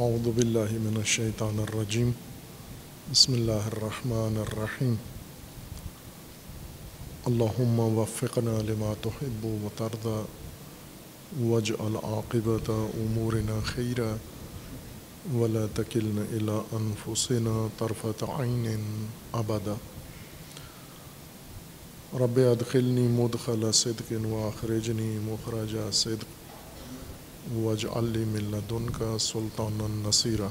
अऊदबिल्लिमिनशैतानरजीम बसमीम अल्लाहुम्मा वफ़िक़ना लिमा तुहिब्बु व तरदा वजअल आक़िबत उमूरिना खैरा वला तकिलना इला अनफुसिना तरफ़त ऐन अबदा रब अदखिलनी मुदखल सिद्किन व अखरजनी मुखरज सिद्क वज अली मिल्लदुन का सुल्तान नसीरा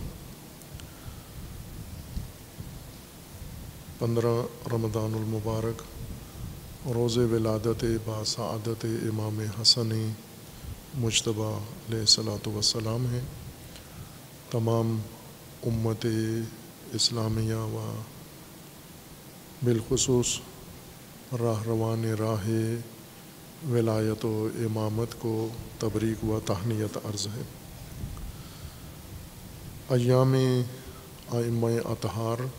पंद्रह रमदानमबारक रोज़ विलादत बासादत इमाम हसनी मुशतबा वसलाम है तमाम उम्मत इस्लामिया व बिलखसूस राह रवान राह विलायत व इमामत को तबरीक व तहनीत अर्ज़ है। अयाम आम अतहार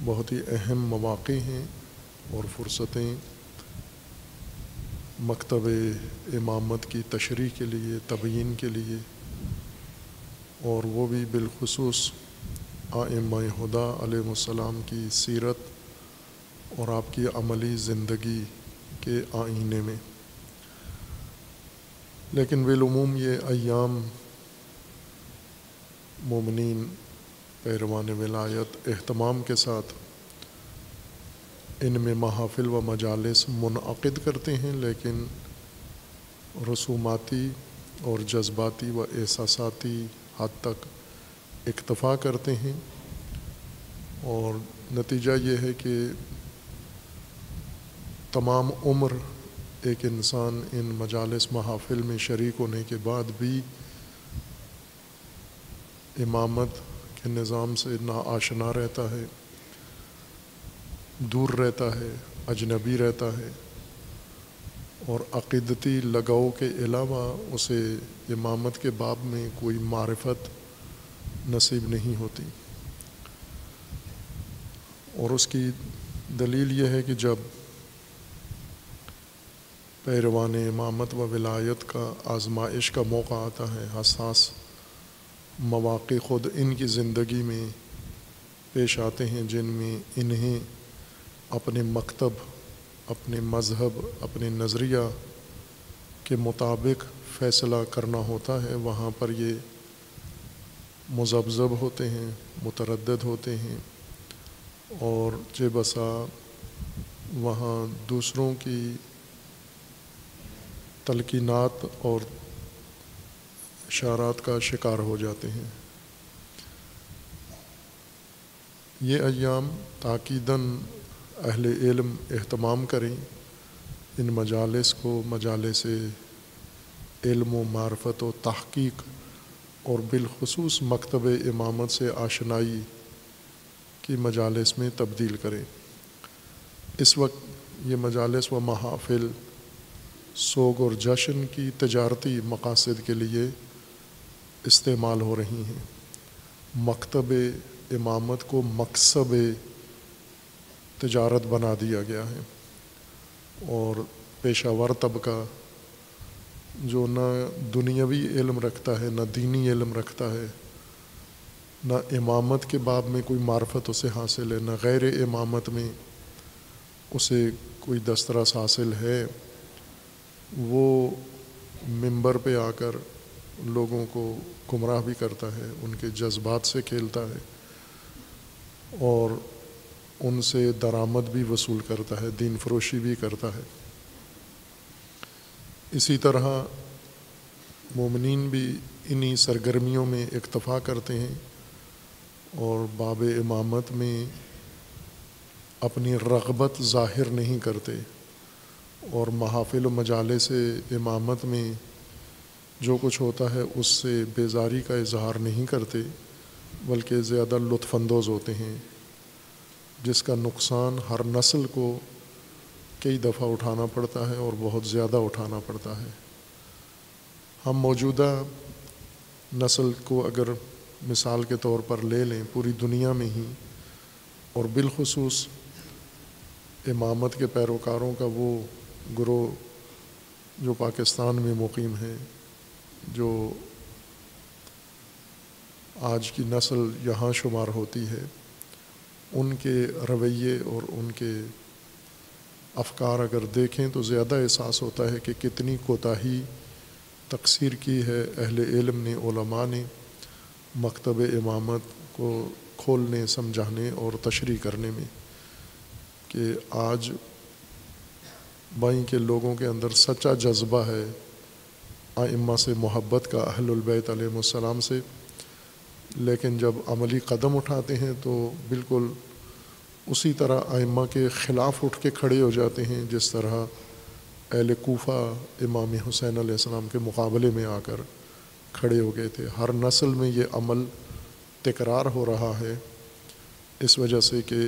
बहुत ही अहम मौक़े हैं और फ़ुर्सतें मकतब इमामत की तशरी के लिए तबीन के लिए और वो भी बिलखसूस आम हदा आलम की सीरत और आपकी अमली ज़िंदगी के आईने में। लेकिन बिलूम ये अयाम ममिन पैरवान विलायत अहतमाम के साथ इनमें महाफिल व मजालस मुनद करते हैं, लेकिन रसूमाती और जज्बाती व एहसासी हद तक इकतफ़ा करते हैं। और नतीजा ये है कि तमाम उम्र एक इंसान इन मजालस महाफिल में शरीक होने के बाद भी इमामत के निज़ाम से ना आशना रहता है, दूर रहता है, अजनबी रहता है और अकीदती लगाव के अलावा उसे इमामत के बाब में कोई मारफत नसीब नहीं होती। और उसकी दलील यह है कि जब पैरवान इमामत व विलायत का आजमाइश का मौका आता है। हसास मौाक़े ख़ुद इनकी ज़िंदगी में पेश आते हैं, जिनमें इन्हें अपने मकतब, अपने मज़हब, अपने नज़रिया के मुताबिक फ़ैसला करना होता है। वहाँ पर ये मुजब्ज़ब होते हैं मुतरद होते हैं और जे बसा वहाँ दूसरों की तलकिनात और इशारात का शिकार हो जाते हैं। ये अयाम ताकीदन अहल इल्म अहतमाम करें। इन मजालस को मजालस इल्म मारफत व तहकीक और बिलखसूस मकतब इमामत से आशनाई की मजालस में तब्दील करें। इस वक्त ये मजालस व महाफिल सोग और जश्न की तजारती मकासद के लिए इस्तेमाल हो रही हैं। मकतब इमामत को मकसब तजारत बना दिया गया है। और पेशावर तबका जो न दुनियावी इल्म रखता है, न दीनी इल्म रखता है, न इमामत के बाब में कोई मार्फत उसे हासिल है, न गैर इमामत में उसे कोई दस्तरस हासिल है। वो मंबर पे आकर लोगों को गुमराह भी करता है, उनके जज्बात से खेलता है और उनसे दरामद भी वसूल करता है दीन फरोशी भी करता है। इसी तरह मोमिन भी इन्हीं सरगर्मियों में इकतफ़ा करते हैं और बाब इमामत में अपनी रगबत ज़ाहिर नहीं करते। और महाफिल मजाले से इमामत में जो कुछ होता है, उससे बेजारी का इजहार नहीं करते, बल्कि ज़्यादा लुत्फानंदोज़ होते हैं, जिसका नुकसान हर नस्ल को कई दफ़ा उठाना पड़ता है और बहुत ज़्यादा उठाना पड़ता है। हम मौजूदा नस्ल को अगर मिसाल के तौर पर ले लें, पूरी दुनिया में ही, और बिलखसूस इमामत के पैरोकारों का वो ग्रोह जो पाकिस्तान में मुकीम है, जो आज की नस्ल यहाँ शुमार होती है, उनके रवैये और उनके अफकार अगर देखें तो ज़्यादा एहसास होता है कि कितनी कोताही तकसीर की है अहल इल्म ने, उलमा ने, मकतब इमामत को खोलने, समझाने और तशरी करने में कि आज बाई के लोगों के अंदर सच्चा जज्बा है। आइम्मा से मोहब्बत का अहलबैत आलम से। लेकिन जब अमली कदम उठाते हैं तो बिल्कुल उसी तरह आइम्मा के ख़िलाफ़ उठ के खड़े हो जाते हैं, जिस तरह अहल कोफ़ा इमाम हुसैन आसमाम के मुकाबले में आकर खड़े हो गए थे। हर नस्ल में ये अमल तकरार हो रहा है। इस वजह से कि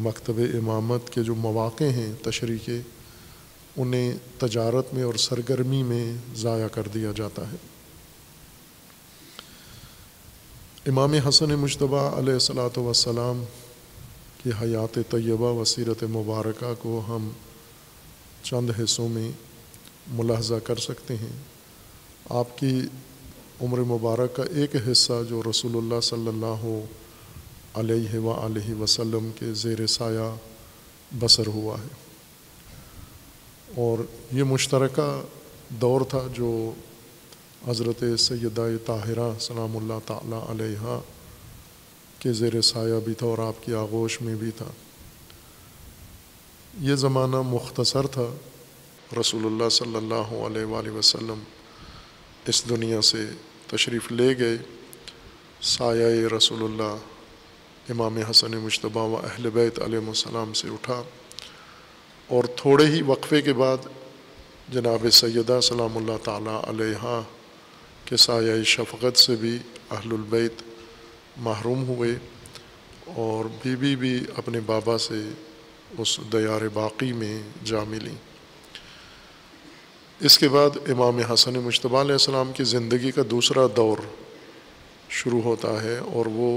मकतब इमामत के जो मौाक़े हैं तशरी के उन्हें तजारत में और सरगर्मी में ज़ाया कर दिया जाता है। इमाम हसन मुशतबा वसलाम की हयात तय्यबा व सीरत मुबारक को हम चंद हिस्सों में मुलाहजा कर सकते हैं। आपकी उम्र मुबारक का एक हिस्सा जो रसूलुल्लाह सल्लल्लाहु अलैहि के ज़ेर साया बसर हुआ है। और ये मुश्तरक दौर था जो हज़रत सैदा ताहिरा सलामुल्लाह ताला अलैहा के ज़ेर साया भी था और आपकी आगोश में भी था। ये ज़माना मुख्तसर था। रसूलुल्लाह सल्लल्लाहु अलैहि इस दुनिया से तशरीफ़ ले गए। साया रसूलुल्लाह इमाम हसन मुशतबा व अहल बैत से उठा। और थोड़े ही वक्फ़े के बाद जनाब सैदा ताला अलैहा के साया शफ़क़त से भी अहलुलबैत महरूम हुए और बीबी भी अपने बाबा से उस दयार बाक़ी में जा मिली। इसके बाद इमाम हसन मुशतबा की ज़िंदगी का दूसरा दौर शुरू होता है और वो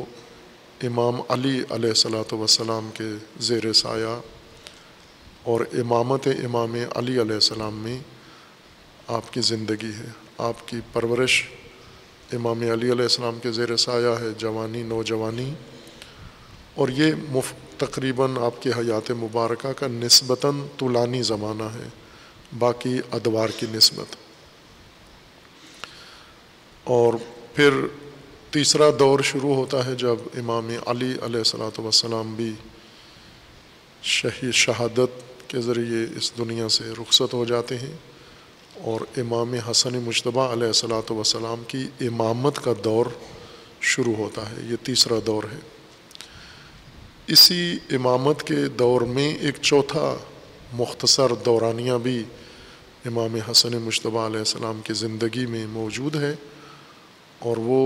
इमाम अली सलात के ज़ेर साया और इमामत इमाम अली सलाम में आपकी ज़िंदगी है। आपकी परवरिश इमाम अली सलाम के ज़ेर साया है, जवानी, नौजवानी। और ये मुफ, तकरीबन आपकी हयात मुबारक का नस्बता तुलानी ज़माना है, बाकी अदवार की नस्बत। और फिर तीसरा दौर शुरू होता है जब इमाम अली सलाम भी शही शहादत के ज़रिए इस दुनिया से रुखसत हो जाते हैं और इमाम हसन मुशतबा वसलाम की इमामत का दौर शुरू होता है, ये तीसरा दौर है। इसी इमामत के दौर में एक चौथा मुख्तसर दौरानिया भी इमाम हसन मुशतबा की ज़िंदगी में मौजूद है और वो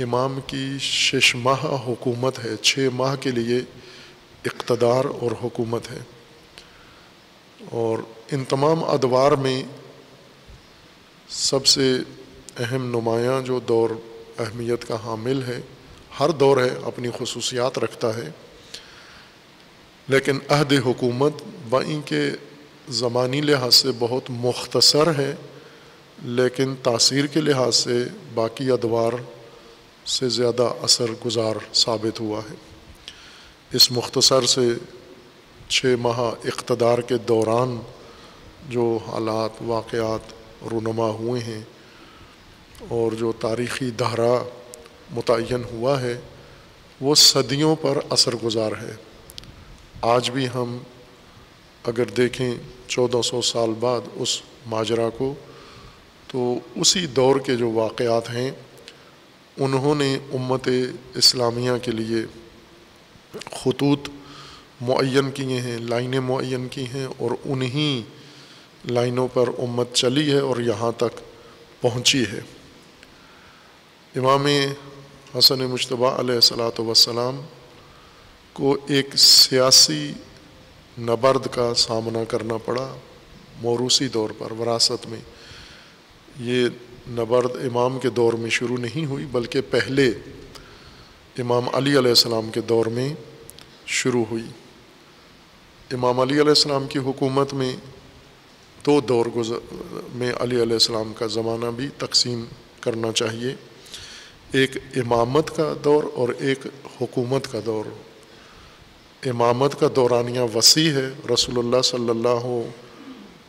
इमाम की शश माह हुकूमत है छः माह के लिए इकतदार और हुकूमत है। और इन तमाम अदवार में सबसे अहम नुमाया जो दौर अहमियत का हामिल है, हर दौर है अपनी खसूसियात रखता है। लेकिन अहद हुकूमत बाई के ज़मानी लिहाज से बहुत मुख्तसर है, लेकिन तासीर के लिहाज से बाकी अदवार से ज़्यादा असर गुज़ार साबित हुआ है। इस मुख्तसर से छः माह इकतदार के दौरान जो हालात वाक़ात रुनमा हुए हैं और जो तारीख़ी दहरा मुतन हुआ है, वो सदियों पर असर गुज़ार है। आज भी हम अगर देखें चौदह सौ साल बाद उस माजरा को तो उसी दौर के जो वाक़ात हैं, उन्होंने उम्मत इस्लामिया के लिए खतूत मुन किए हैं, लाइनें मुन की हैं और उन्हीं लाइनों पर उम्मत चली है और यहाँ तक पहुँची है। इमाम हसन मुशतबा सलात वसलाम को एक सियासी नबर्द का सामना करना पड़ा मौरूसी दौर पर, वरासत में। ये नबर्द इमाम के दौर में शुरू नहीं हुई, बल्कि पहले इमाम अली के दौर में शुरू हुई। इमाम अली अलैहिस्सलाम की हुकूमत में दो दौर गुजर में अली अलैहिस्सलाम का ज़माना भी तकसीम करना चाहिए। एक इमामत का दौर और एक हुकूमत का दौर। इमामत का दौरानिया वसी है, रसूलुल्लाह सल्लल्लाहु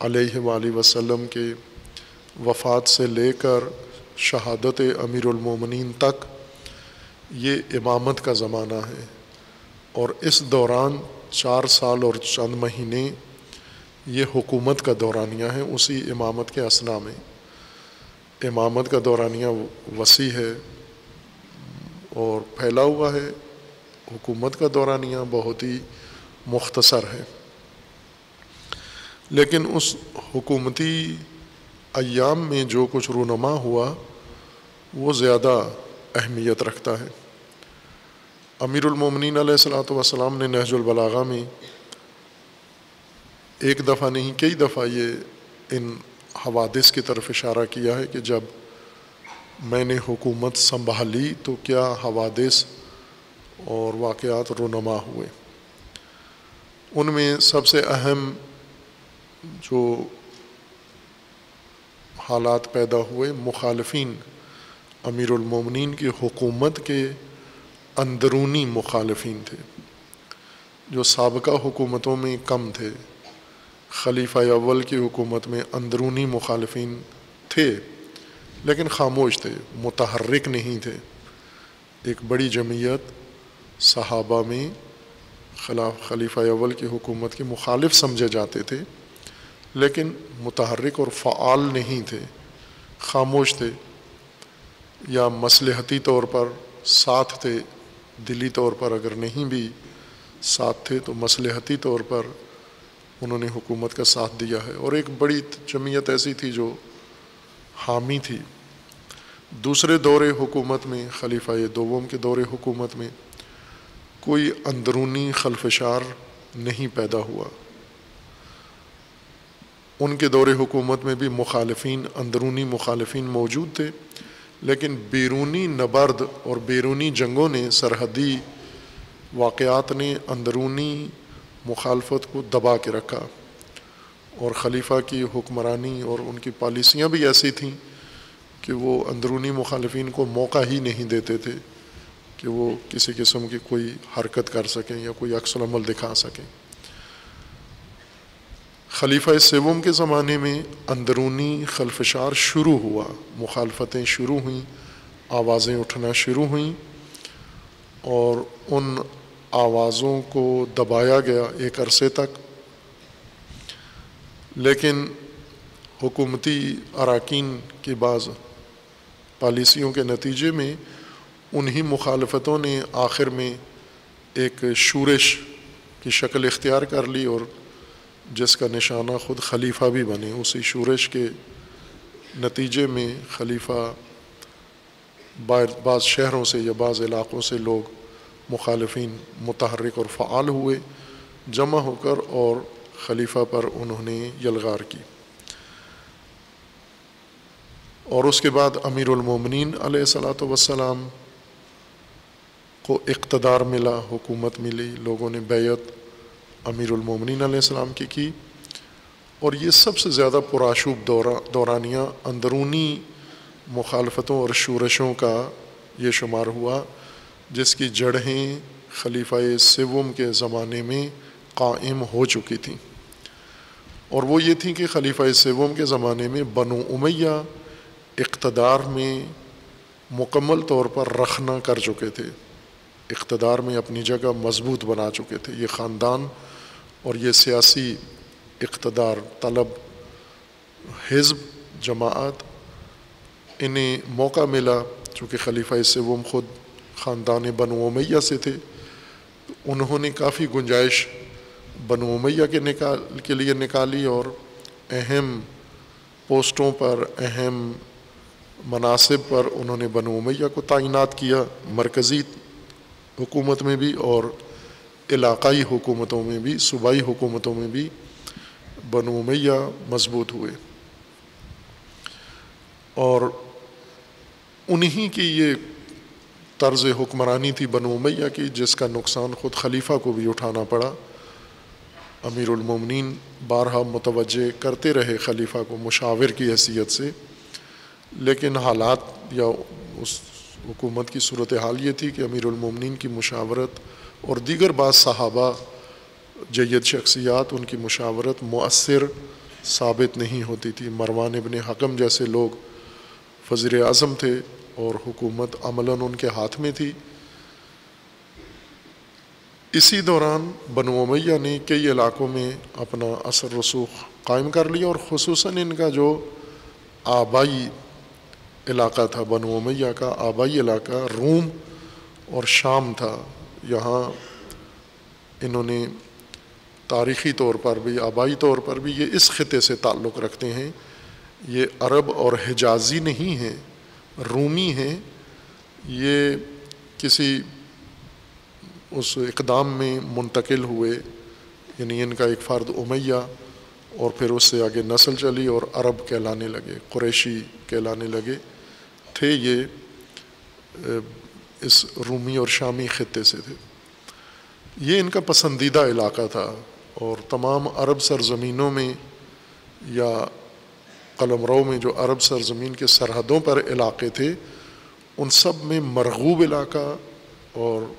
अलैहि वसल्लम के वफ़ात से लेकर शहादत अमीरमिन तक ये इमामत का ज़माना है। और इस दौरान चार साल और चंद महीने ये हुकूमत का दौरानिया है, उसी इमामत के असना में। इमामत का दौरानिया वसी है और फैला हुआ है। हुकूमत का दौरानिया बहुत ही मुख्तसर है। लेकिन उस हुकूमती अयाम में जो कुछ रूनमा हुआ, वो ज़्यादा अहमियत रखता है। अमीरमिन सलाम ने नहजुलबलागा में एक दफ़ा नहीं, कई दफ़ा ये इन हवादिस की तरफ़ इशारा किया है कि जब मैंने हुकूमत संभाली तो क्या हवादिस और वाक़ात रुनमा हुए। उनमें सबसे अहम जो हालात पैदा हुए मुखालफी अमीरमिन की हुकूमत के अंदरूनी मुखालफी थे, जो सबका हुकूमतों में कम थे। खलीफा अव्वल की हुकूमत में अंदरूनी मुखालफी थे, लेकिन खामोश थे मुतहरक नहीं थे। एक बड़ी जमीयत सहाबा में खिलाफ खलीफा अव्वल की हुकूमत के मुखालिफ समझे जाते थे, लेकिन मुतहरक और फ़ाल नहीं थे, खामोश थे। या मसलहती तौर पर साथ थे दिली तौर पर अगर नहीं भी साथ थे तो मसलहती तौर पर उन्होंने हुकूमत का साथ दिया है। और एक बड़ी जमीयत ऐसी थी जो हामी थी। दूसरे दौरे हुकूमत में, खलीफा दोम के दौरे हुकूमत में कोई अंदरूनी खलफशार नहीं पैदा हुआ। उनके दौरे हुकूमत में भी मुखालफी अंदरूनी मुखालफी मौजूद थे। लेकिन बैरूनी नबर्द और बैरूनी जंगों ने सरहदी वाक़ात ने अंदरूनी मुखालफत को दबा के रखा और ख़लीफ़ा की हुक्मरानी और उनकी पॉलिसियाँ भी ऐसी थीं कि वो अंदरूनी मुखालफी को मौका ही नहीं देते थे कि वो किसी किस्म की कोई हरकत कर सकें या कोई अक्समल दिखा सकें। खलीफा सेवम के ज़माने में अंदरूनी खलफशार शुरू हुआ। मुखालफतें शुरू हुई, आवाज़ें उठना शुरू हुई और उन आवाज़ों को दबाया गया एक अरसे तक। लेकिन हुकूमती अरकान की बाज़ पॉलिसियों के नतीजे में उन्हीं मुखालफतों ने आखिर में एक शूरश की शक्ल इख्तियार कर ली और जिसका निशाना ख़ुद खलीफा भी बने, उसी शूरश के नतीजे में खलीफा बाज़ शहरों से या बाज़ इलाक़ों से लोग मुखालफी मतहरक और फ़ाल हुए, जमा होकर और खलीफा पर उन्होंने यलगार की। और उसके बाद अमीरमिन सलाम को इकतदार मिला, हुकूमत मिली, लोगों ने बैत अमीरमिन की की। और ये सबसे ज़्यादा पुराशुब दौरा, दौरानिया अंदरूनी मुखालफतों और शूरशों का ये शुमार हुआ, जिसकी जड़ें खलीफा सिवम के ज़माने में कायम हो चुकी थी। और वो ये थी कि खलीफा सिवम के ज़माने में बनो उमैया इकतदार में मुकम्मल तौर पर रखना कर चुके थे, इकतदार में अपनी जगह मज़बूत बना चुके थे। ये ख़ानदान और ये सियासी इकतदार, तलब, हिज़ब जमात इन्हें मौका मिला, चूँकि खलीफा वो ख़ुद ख़ानदान बन उमैया से थे तो उन्होंने काफ़ी गुंजाइश बन उमैया के निकाल, के लिए निकाली और अहम पोस्टों पर, अहम मनासिब पर उन्होंने बनो उमैया को तैनात किया, मरकज़ी हुकूमत में भी और इलाक़ाई हुकूमतों में भी, सूबाई हुकूमतों में भी बनो उमैया मज़बूत हुए। और उन्हीं की ये तर्ज हुक्मरानी थी बनो उमैया की, जिसका नुकसान ख़ुद खलीफा को भी उठाना पड़ा। अमीरमिन बारहा मुतवजह करते रहे खलीफा को मुशावर की हैसियत से। लेकिन हालात या उस हुकूमत की सूरत हाल ये थी कि अमीरमिन की मुशावरत और दीगर बाज़ सहाबा जैद शख्सियात, उनकी मुशावरत मौसर साबित नहीं होती थी। मरवान इबन हकम जैसे लोग वज़र अज़म थे और हुकूमत अमला उनके हाथ में थी। इसी दौरान बनु उमैया ने कई इलाकों में अपना असर रसूख कायम कर लिया और खसूस इनका जो आबाई इलाका था, बनु उमैया का आबाई इलाका रूम और शाम था। यहाँ इन्होंने तारीख़ी तौर पर भी, आबाई तौर पर भी ये इस ख़त्े से ताल्लुक़ रखते हैं। ये अरब और हिजाजी नहीं हैं, रूमी हैं। ये किसी उस इकदाम में मुंतकिल हुए, यानी इनका एक फ़र्द उमैया और फिर उससे आगे नस्ल चली और अरब कहलाने लगे, कुरैशी कहलाने लगे। थे ये इस रूमी और शामी ख़त्े से थे। ये इनका पसंदीदा इलाका था और तमाम अरब सरज़मीनों में या कलमरों में जो अरब सरज़मीन के सरहदों पर इलाके थे, उन सब में मरगूब इलाका और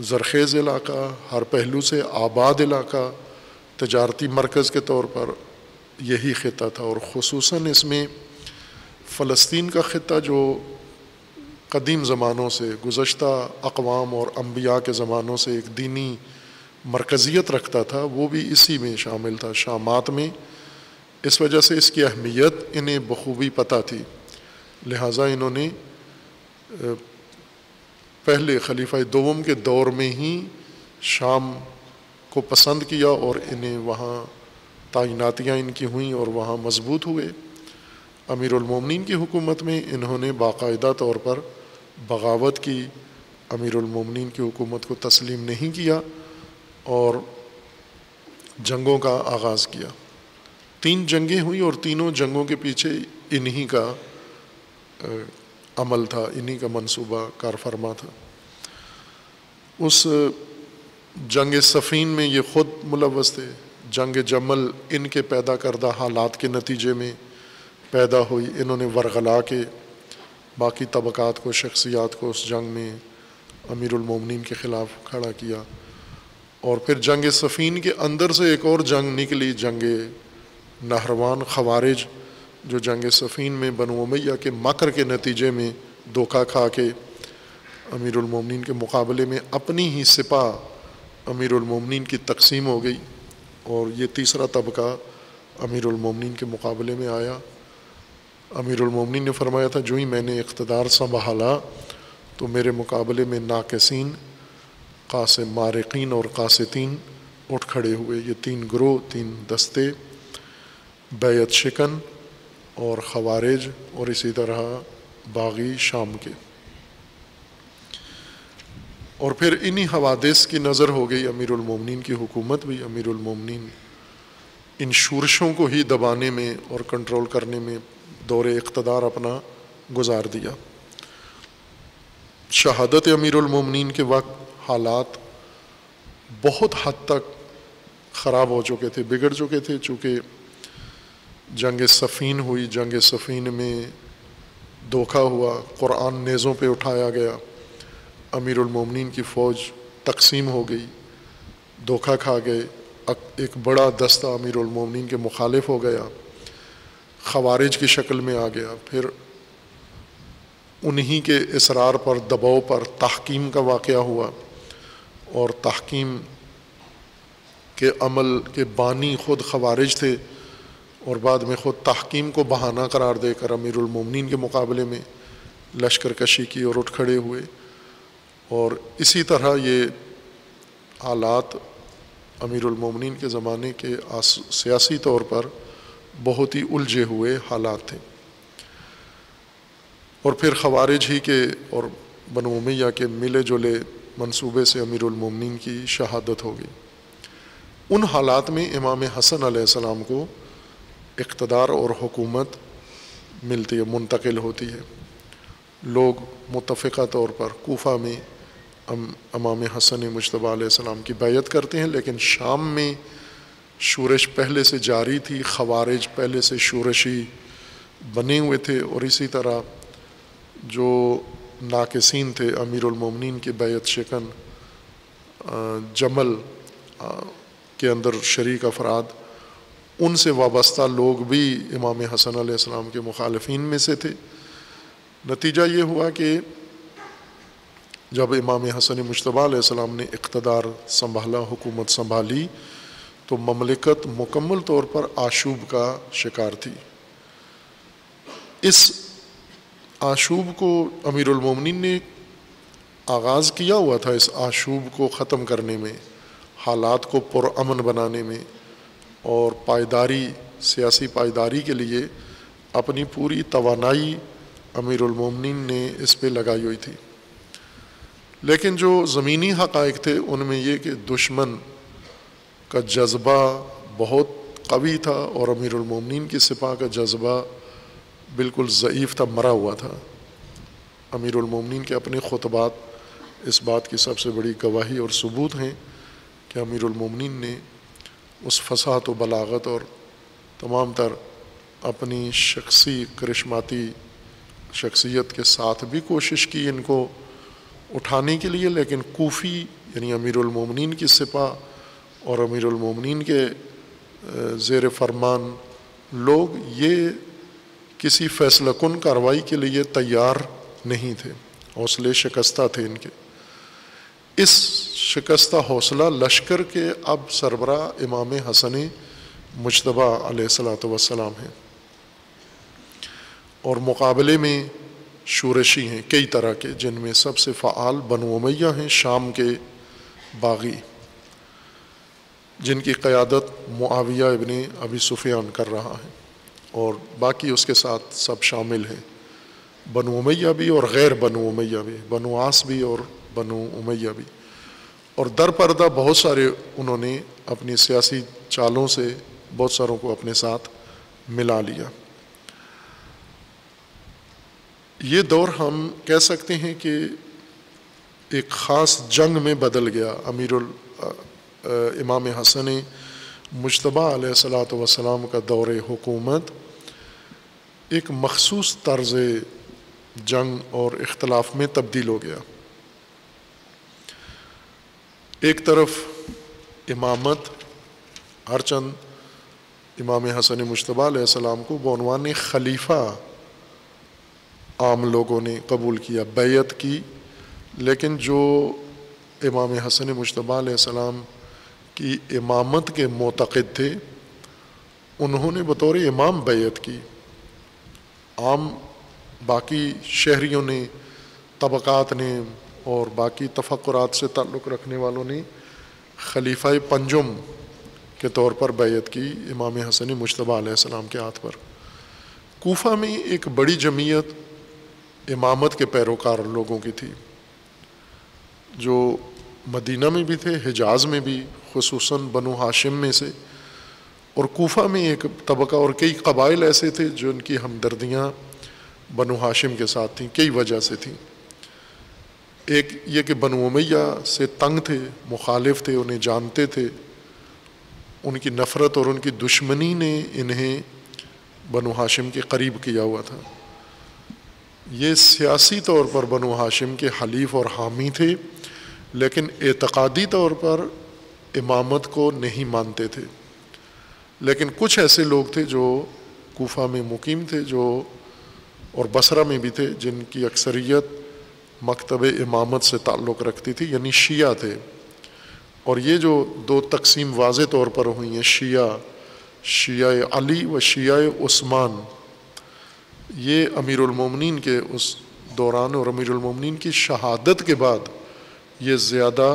ज़रखेज़ इलाका, हर पहलू से आबाद इलाका, तजारती मरकज़ के तौर पर यही ख़त्ता था। और खसूस इसमें फ़लस्तीन का ख़त्ता जो कदीम ज़मानों से गुज्त अकवाम और अम्बिया के ज़मानों से एक दीनी मरकज़ियत रखता था, वो भी इसी में शामिल था, शामात में। इस वजह से इसकी अहमियत इन्हें बखूबी पता थी। लिहाजा इन्होंने पहले खलीफा दोम के दौर में ही शाम को पसंद किया और इन्हें वहाँ तैनातियाँ इनकी हुई और वहाँ मज़बूत हुए। अमीरमिन की हुकूमत में इन्होंने बाकायदा तौर पर बगावत की अमीरमिन की हुकूमत को तस्लीम नहीं किया और जंगों का आगाज़ किया। तीन जंगें हुई और तीनों जंगों के पीछे इन्हीं का अमल था, इन्हीं का मंसूबा कार फरमा था। उस जंग सफ़ीन में ये ख़ुद मुलवस थे। जंग जमल इनके पैदा करदा हालात के नतीजे में पैदा हुई। इन्होंने वरगला के बाकी तबक़ात को, शख्सियात को उस जंग में अमीरमिन के ख़िलाफ़ खड़ा किया। और फिर जंग सफ़ीन के अंदर से एक और जंग निकली, जंग नहरवान खवारिज, जो जंग सफ़ीन में बनु उमैया के मकर के नतीजे में धोखा खा के अमीरमिन के मुकाबले में अपनी ही सिपा अमीरमिन की तकसीम हो गई। और ये तीसरा तबका अमीरमिन के मुकाबले में आया। अमीरमिन ने फरमाया था, जो ही मैंने इकतदार संभाला तो मेरे मुकाबले में नाकसिन, कास मारकिन और कासतीन उठ खड़े हुए। ये तीन ग्रोह, तीन दस्ते बैत शिकन और खवारिज और इसी तरह बागी शाम के। और फिर इन्हीं हवादिस की नज़र हो गई अमीरमिन की हुकूमत भी। अमीरमिन इन शूरशों को ही दबाने में और कंट्रोल करने में दौर इकतदार अपना गुजार दिया। शहादत अमीरमिन के वक्त हालात बहुत हद तक ख़राब हो चुके थे, बिगड़ चुके थे, चूँकि जंग सफ़ीन हुई। जंग सफ़ीन में धोखा हुआ, कुरान नेज़ों पे उठाया गया। अमीरमिन की फ़ौज तकसीम हो गई, धोखा खा गए। एक बड़ा दस्ता अमीरमिन के मुखालिफ हो गया। खवारिज की शक्ल में आ गया, फिर उन्हीं के इसरार पर, दबाव पर तहकीम का वाक़ हुआ और तहकीम के अमल के बानी ख़ुद खवारिज थे और बाद में ख़ुद तहकीम को बहाना करार देकर अमीरमिन के मुकाबले में लश्कर कशी की और उठ खड़े हुए और इसी तरह ये हालात अमीरमिन के ज़माने के सियासी तौर पर बहुत ही उलझे हुए हालात थे। और फिर खवारिज ही के और बनो उमैया के मिले जुले मंसूबे से अमीरमिन की शहादत हो गई। उन हालात में इमाम हसन आसमाम को इकतदार और हुकूमत मिलती है, मुंतकिल होती है। लोग मुतफ़ा तौर पर कोफा में अमाम हसन मुशतबा आसमाम की बैत करते हैं, लेकिन शाम में शूरश पहले से जारी थी, खवारिज पहले से शूरशी बने हुए थे और इसी तरह जो नाकसिन थे अमीरमिन के बैत शिकन जमल के अंदर शरीक अफराद, उनसे वाबस्ता लोग भी इमाम हसन आसमाम के मुखालफी में से थे। नतीजा ये हुआ कि जब इमाम हसन मुशतबा ने इकतदार संभाला, हुकूमत संभाली तो ममलिकत मुकम्मल तौर पर आशूब का शिकार थी। इस आशूब को अमीरमिन ने आगाज़ किया हुआ था इस आशूब को ख़त्म करने में, हालात को पुरअमन बनाने में और पायदारी, सियासी पायदारी के लिए अपनी पूरी तोानाई अमीरमिन ने इस पर लगाई हुई थी। लेकिन जो ज़मीनी हक़ थे, उनमें ये कि दुश्मन का जज्बा बहुत कवी था और अमीरमिन की सिपा का जज्बा बिल्कुल ज़यीफ़ था, मरा हुआ था। अमीरमिन के अपने खुतबात इस बात की सबसे बड़ी गवाही और सबूत हैं कि अमीरमिन ने उस फसात व बलागत और तमाम तर अपनी शख्सी करिश्माती शख्सियत के साथ भी कोशिश की इनको उठाने के लिए, लेकिन कोफ़ी यानी अमीरमिन की सिपा और अमीरमिन के ज़ेर फरमान लोग ये किसी फैसला कन कार्रवाई के लिए तैयार नहीं थे। हौसले शिकस्ता थे इनके। इस शिकस्ता हौसला लश्कर के अब सरबरा इमाम हसन मुशतबा वसलाम हैं। और मुकाबले में शूरशी हैं, कई तरह के, जिनमें सबसे फ़ाल बनु उमैया हैं, शाम के बागी। जिनकी क़्यादत मुआविया इबन अभी सुफियान कर रहा है और बाकी उसके साथ सब शामिल हैं। बनु उमैया भी और गैर बनु उमैया भी, बनु आस भी और बनु उमैया भी। और दर पर्दा बहुत सारे उन्होंने अपनी सियासी चालों से बहुत सारों को अपने साथ मिला लिया। ये दौर हम कह सकते हैं कि एक ख़ास जंग में बदल गया अमीरुल इमाम हसन मुशतबा सलात वसलाम का दौर हुकूमत एक मखसूस तर्ज जंग और इख्तलाफ में तब्दील हो गया। एक तरफ़ इमामत हर चंद इमाम हसन मुशतबा सलाम को बनवान खलीफा आम लोगों ने कबूल किया बैत की, लेकिन जो इमाम हसन मुशतबा सलाम की इमामत के मोतद थे, उन्होंने बतौर इमाम बैत की। आम बाकी शहरीों ने, तबक़ात ने और बाकी तफ़क्रात से ताल्लुक़ रखने वालों ने खलीफा पंजुम के तौर पर बैत की इमाम हसन मुशतबा सलाम के हाथ पर। कोफ़ा में एक बड़ी जमीयत इमामत के पैरोकार लोगों की थी, जो मदीना में भी थे, हिजाज़ में भी खसूस बनु हाशिम में से। और कोफ़ा में एक तबका और कई कबाइल ऐसे थे जो उनकी हमदर्दियाँ बनु हाशिम के साथ थीं, कई वजह से थीं। एक ये कि बनु उमैया से तंग थे, मुखालिफ थे, उन्हें जानते थे। उनकी नफ़रत और उनकी दुश्मनी ने इन्हें बनु हाशिम के करीब किया हुआ था। ये सियासी तौर पर बनु हाशिम के हलीफ और हामी थे, लेकिन एतक़ादी तौर पर इमामत को नहीं मानते थे। लेकिन कुछ ऐसे लोग थे जो कोफा में मुकीम थे, जो और बसरा में भी थे, जिनकी अक्सरियत मकतब इमामत से ताल्लुक़ रखती थी, यानी शिया थे। और ये जो दो तकसीम वाज तौर पर हुई हैं, शिया शिया अली व शिया उस्मान, ये अमीरमिन के उस दौरान और अमीरमिन की शहादत के बाद ये ज़्यादा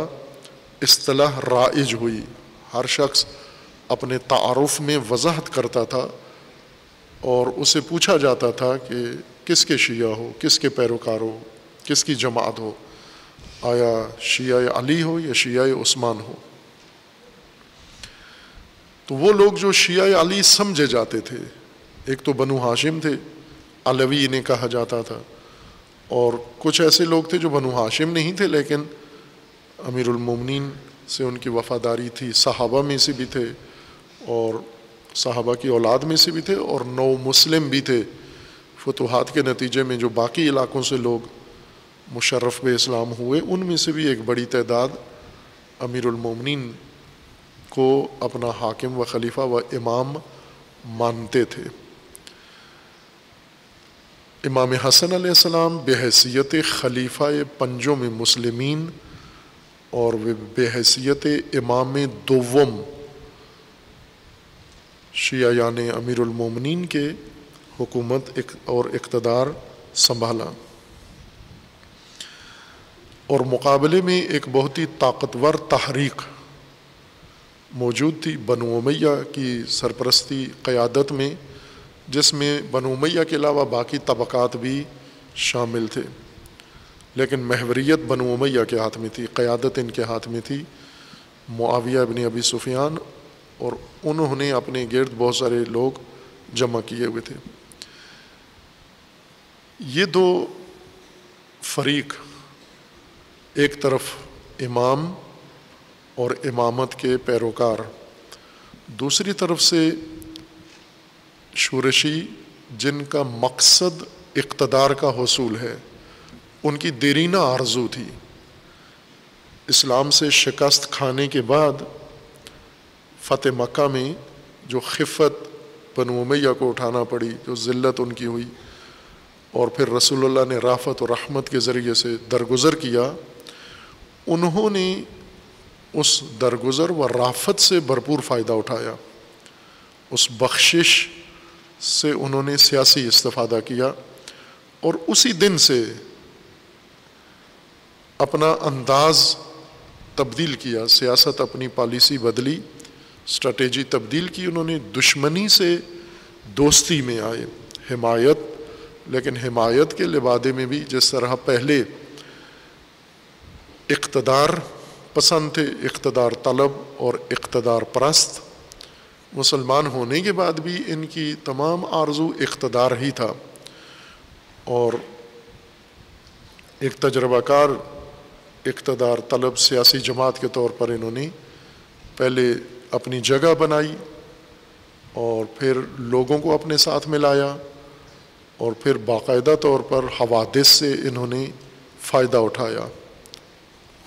असलाह राइज हुई। हर शख्स अपने तारफ़ में वजाहत करता था और उसे पूछा जाता था कि किसके शिया हो, किसके पैरोकार हो, किसकी जमात हो। आया शिया अली हो या शिया उस्मान हो। तो वो लोग जो शिया अली समझे जाते थे, एक तो बनु हाशिम थे, अलवी इन्हें कहा जाता था। और कुछ ऐसे लोग थे जो बनु हाशिम नहीं थे, लेकिन अमीरमिन से उनकी वफ़ादारी थी, सहाबा में से भी थे और सहाबा की औलाद में से भी थे और नौ मुस्लिम भी थे। फतूहत के नतीजे में जो बाकी इलाकों से लोग मुशर्रफ इस्लाम हुए, उनमें से भी एक बड़ी तादाद अमीरमिन को अपना हाकिम व खलीफा व इमाम मानते थे। इमाम हसन आसमाम बहसीत खलीफा पंजों में मुसलमिन और वे बेहसीत इमाम दोवम, शिया यान अमीरमिन के हुकूमत और इकतदार संभाला। और मुकाबले में एक बहुत ही ताकतवर तहरीक मौजूद थी बनु उमैया की सरपरस्ती क़्यादत में, जिसमें बनु उमैया के अलावा बाकी तबक़ात भी शामिल थे। लेकिन महवरीत बनु उमैया के हाथ में थी, क़्यादत इनके हाथ में थी, मुआविया बिन अबी सुफियान और उन्होंने अपने गिरद बहुत सारे लोग जमा किए हुए थे। ये दो फरीक, एक तरफ़ इमाम और इमामत के पैरोकार, दूसरी तरफ़ से शूरशी जिनका मकसद इक़्तदार का हसूल है। उनकी देरीना आरज़ू थी। इस्लाम से शिकस्त खाने के बाद फ़तेह मक्का में जो खिफ़त बनु उमैया को उठाना पड़ी, जो ज़िल्लत उनकी हुई और फिर रसूलुल्लाह ने राफत और रहमत के ज़रिए से दरगुज़र किया, उन्होंने उस दरगुज़र व राफत से भरपूर फ़ायदा उठाया। उस बख्शिश से उन्होंने सियासी इस्तफ़ादा किया और उसी दिन से अपना अंदाज़ तब्दील किया, सियासत अपनी पॉलिसी बदली, स्ट्रेटेजी तब्दील की, उन्होंने दुश्मनी से दोस्ती में आए। हिमायत, लेकिन हिमायत के लिबादे में भी जिस तरह पहले इक़्तदार पसंद थे, इक़्तदार तलब और इक़्तदार परस्त, मुसलमान होने के बाद भी इनकी तमाम आरज़ू इक़्तदार ही था। और एक तजर्बाकार इक़्तदार तलब सियासी जमात के तौर पर इन्होंने पहले अपनी जगह बनाई और फिर लोगों को अपने साथ मिलाया और फिर बाकायदा तौर पर हवादिस से इन्होंने फ़ायदा उठाया।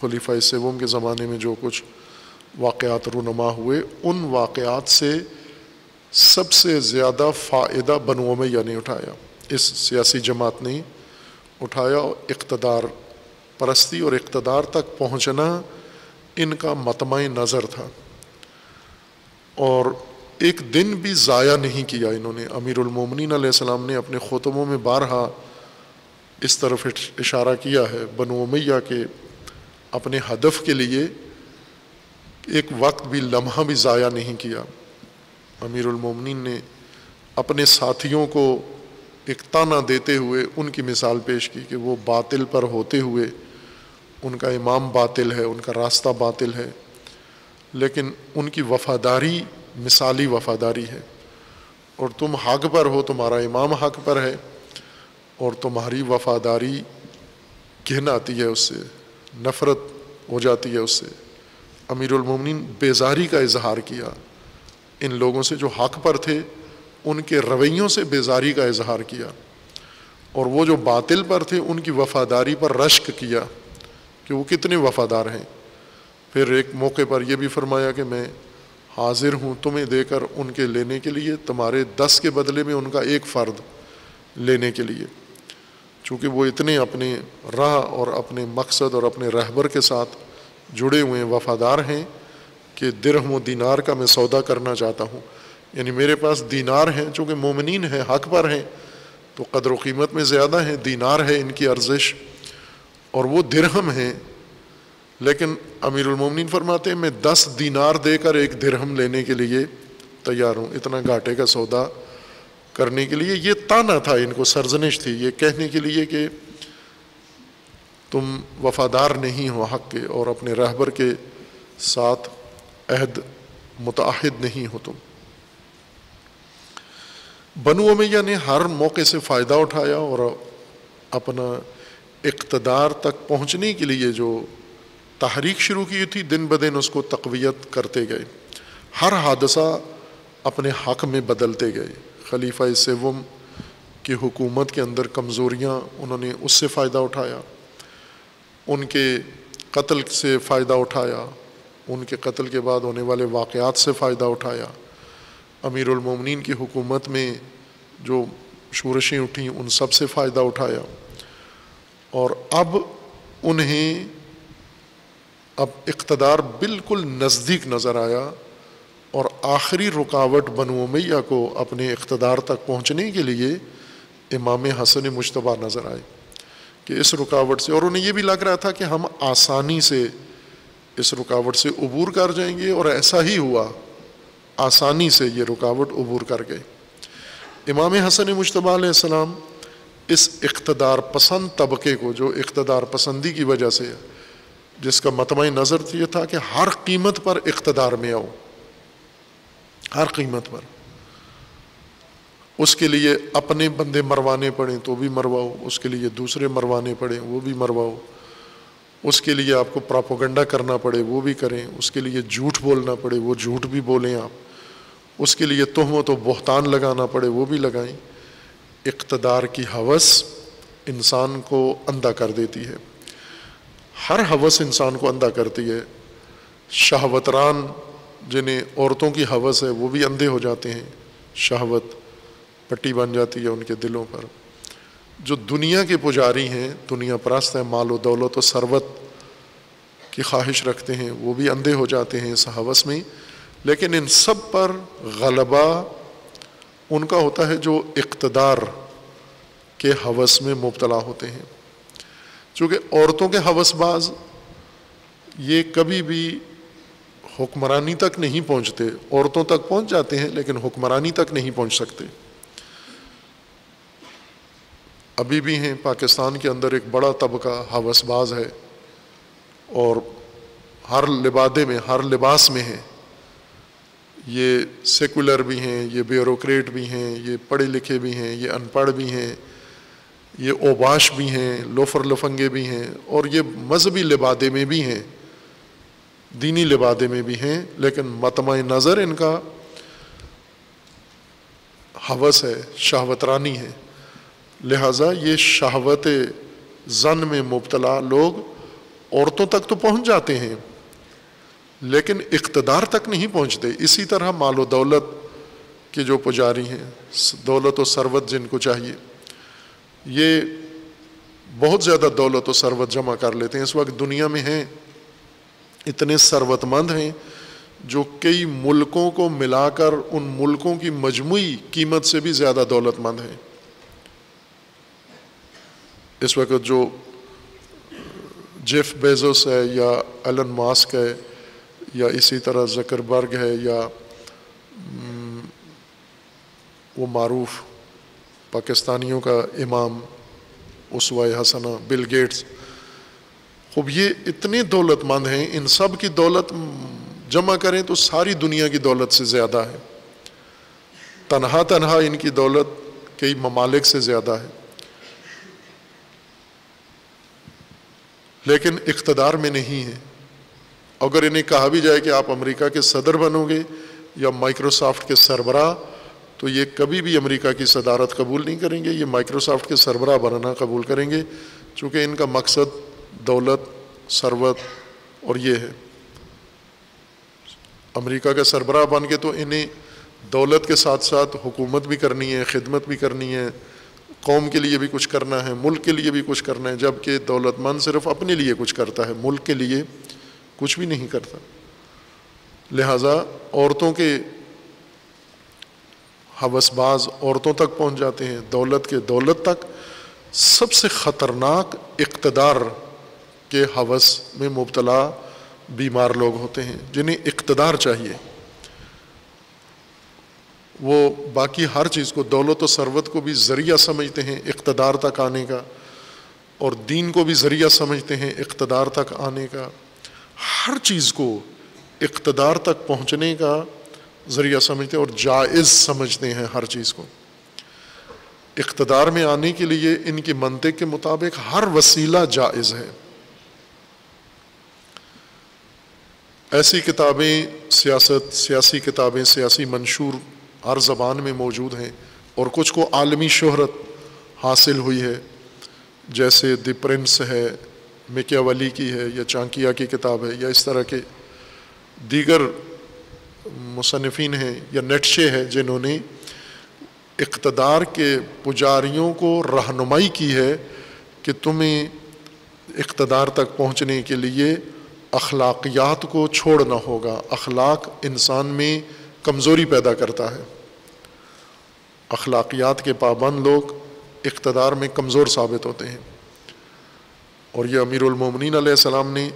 खलीफा सेवम के ज़माने में जो कुछ वाक़ात रूनमा हुए, उन वाक़ात से सबसे ज़्यादा फ़ायदा बनुओं में यानी उठाया। इस सियासी जमात ने उठाया और इकतदार परस्ती और इकतदार तक पहुँचना इनका मतम नज़र था। और एक दिन भी ज़ाया नहीं किया इन्होंने। अमीरमिन सलाम ने अपने ख़ुतबों में बारहा इस तरफ़ इशारा किया है, बनु मैया के अपने हदफ के लिए एक वक्त भी, लम्हा भी ज़ाया नहीं किया। अमीरमिन ने अपने साथियों को एक ताना देते हुए उनकी मिसाल पेश की कि वो बातिल पर होते हुए उनका इमाम बातिल है, उनका रास्ता बातिल है, लेकिन उनकी वफ़ादारी, मिसाली वफ़ादारी है। और तुम हक पर हो, तुम्हारा इमाम हक पर है, और तुम्हारी वफ़ादारी घिन आती है उससे, नफ़रत हो जाती है उससे। अमीरमिन बेजारी का इजहार किया। इन लोगों से जो हक पर थे, उनके रवैयों से बेजारी का इजहार किया। और वो जो बातिल पर थे, उनकी वफ़ादारी पर रश्क किया। कि वो कितने वफ़ादार हैं। फिर एक मौके पर यह भी फरमाया कि मैं हाजिर हूँ तुम्हें देकर उनके लेने के लिए, तुम्हारे दस के बदले में उनका एक फ़र्द लेने के लिए। चूँकि वो इतने अपने राह और अपने मकसद और अपने रहबर के साथ जुड़े हुए वफ़ादार हैं कि दिरहम दीनार का मैं सौदा करना चाहता हूँ। यानी मेरे पास दीनार हैं, चूँकि मोमिन हैं, हक पर हैं तो कदर कीमत में ज़्यादा हैं, दीनार है इनकी अर्जिश। और वो दिरहम हैं। लेकिन अमीरमिन फरमाते हैं, मैं दस दीनार देकर एक दिरहम लेने के लिए तैयार हूँ। इतना घाटे का सौदा करने के लिए। ये ताना था, इनको सरजनिश थी। ये कहने के लिए कि तुम वफादार नहीं हो हक के और अपने रहबर के साथ अहद मुतहद नहीं हो तुम। बनु उमैया ने हर मौके से फ़ायदा उठाया और अपना इकतदार तक पहुँचने के लिए जो तहरीक शुरू की थी, दिन ब दिन उसको तकवीत करते गए। हर हादसा अपने हक में बदलते गए। खलीफा सेवम की हुकूमत के अंदर कमज़ोरियाँ, उन्होंने उससे फ़ायदा उठाया। उनके कत्ल से फ़ायदा उठाया। उनके कत्ल के बाद होने वाले वाक़ात से फ़ायदा उठाया। अमीरमिन की हुकूमत में जो शूरशें उठी, उन सबसे फ़ायदा उठाया। और अब उन्हें अब इकतदार बिल्कुल नज़दीक नज़र आया और आखिरी रुकावट बनु उमैया को अपने इकतदार तक पहुँचने के लिए इमाम हसन मुशतबा नज़र आए कि इस रुकावट से, और उन्हें ये भी लग रहा था कि हम आसानी से इस रुकावट से अबूर कर जाएँगे और ऐसा ही हुआ। आसानी से ये रुकावट अबूर कर गए। इमाम हसन मुशतबा सलाम इस इकतदार पसंद तबके को, जो इकतदार पसंदी की वजह से जिसका मतम नज़र ये था कि हर कीमत पर इकतदार में आओ। हर कीमत पर। उसके लिए अपने बंदे मरवाने पड़े तो भी मरवाओ, उसके लिए दूसरे मरवाने पड़े वो भी मरवाओ। उसके लिए आपको प्रापोगंडा करना पड़े वो भी करें, उसके लिए झूठ बोलना पड़े वो झूठ भी बोलें आप। उसके लिए तोहमत तो बहतान लगाना पड़े वो भी लगाएँ। इकतदार की हवस इंसान को अंधा कर देती है। हर हवस इंसान को अंधा करती है। शहवतरान, जिन्हें औरतों की हवस है, वो भी अंधे हो जाते हैं। शहवत पट्टी बन जाती है उनके दिलों पर। जो दुनिया के पुजारी हैं, दुनिया परस्त हैं, माल दौलत और सरवत की ख्वाहिश रखते हैं, वो भी अंधे हो जाते हैं इस हवस में। लेकिन इन सब पर गलबा उनका होता है जो इकतदार के हवस में मुबतला होते हैं। चूँकि औरतों के हवसबाज ये कभी भी हुक्मरानी तक नहीं पहुँचते। औरतों तक पहुँच जाते हैं, लेकिन हुक्मरानी तक नहीं पहुँच सकते। अभी भी हैं, पाकिस्तान के अंदर एक बड़ा तबका हवसबाज है और हर लिबादे में, हर लिबास में है। ये सेकुलर भी हैं, ये ब्यूरोक्रेट भी हैं, ये पढ़े लिखे भी हैं, ये अनपढ़ भी हैं, ये ओबाश भी हैं, लोफर लफंगे भी हैं, और ये मजहबी लिबादे में भी हैं, दीनी लिबादे में भी हैं, लेकिन मतम नज़र इनका हवस है, शाहवतरानी है। लिहाजा ये शहवत जन में मुबतला लोग औरतों तक तो पहुँच जाते हैं। लेकिन इकतदार तक नहीं पहुँचते। इसी तरह मालो दौलत के जो पुजारी हैं, दौलत और सरवत जिनको चाहिए, ये बहुत ज़्यादा दौलत और सरवत जमा कर लेते हैं। इस वक्त दुनिया में हैं, इतने सरवतमंद हैं, जो कई मुल्कों को मिलाकर, उन मुल्कों की मजमू कीमत से भी ज़्यादा दौलतमंद हैं। इस वक्त जो जेफ बेजोस है या एलन मास्क है या इसी तरह जकरबर्ग है या वो मरूफ पाकिस्तानियों का इमाम उसवा हसना, बिल गेट्स। खूब ये इतने दौलतमंद हैं, इन सब की दौलत जमा करें तो सारी दुनिया की दौलत से ज़्यादा है। तनहा तनहा इनकी दौलत कई ममालिक से ज़्यादा है। लेकिन इकतदार में नहीं है। अगर इन्हें कहा भी जाए कि आप अमेरिका के सदर बनोगे या माइक्रोसॉफ्ट के सरबरा तो ये कभी भी अमेरिका की सदारत कबूल नहीं करेंगे, ये माइक्रोसॉफ्ट के सरबरा बनना कबूल करेंगे, चूँकि इनका मकसद दौलत सरबत और ये है। अमेरिका का सरबरा बन के तो इन्हें दौलत के साथ साथ हुकूमत भी करनी है, खिदमत भी करनी है, कौम के लिए भी कुछ करना है, मुल्क के लिए भी कुछ करना है, जबकि दौलतमंद सिर्फ़ अपने लिए कुछ करता है, मुल्क के लिए कुछ भी नहीं करता। लिहाजा औरतों के हवसबाज औरतों तक पहुँच जाते हैं, दौलत के दौलत तक। सबसे ख़तरनाक इकतदार के हवस में मुबतला बीमार लोग होते हैं, जिन्हें इकतदार चाहिए। वो बाकी हर चीज़ को, दौलत व सरवत को भी ज़रिया समझते हैं इकतदार तक आने का, और दीन को भी ज़रिया समझते हैं इकतदार तक आने का। हर चीज़ को इकतदार तक पहुँचने का ज़रिया समझते हैं और जायज़ समझते हैं हर चीज़ को। इकतदार में आने के लिए इनकी मनते के मुताबिक हर वसीला जायज़ है। ऐसी किताबें, सियासत, सियासी किताबें, सियासी मंशूर हर ज़बान में मौजूद हैं और कुछ को आलमी शहरत हासिल हुई है। जैसे द प्रिंस है मिकियावली की है, या चांकिया की किताब है, या इस तरह के दीगर मुसनफ़िन हैं, या नटशे हैं, जिन्होंने इक़्तदार के पुजारियों को रहनुमाई की है कि तुम्हें इक़्तदार तक पहुँचने के लिए अखलाकियात को छोड़ना होगा। अखलाक इंसान में कमज़ोरी पैदा करता है। अखलाकियात के पाबंद लोग इक़्तदार में कमज़ोर साबित होते हैं। और ये अमीरमिन सलाम ने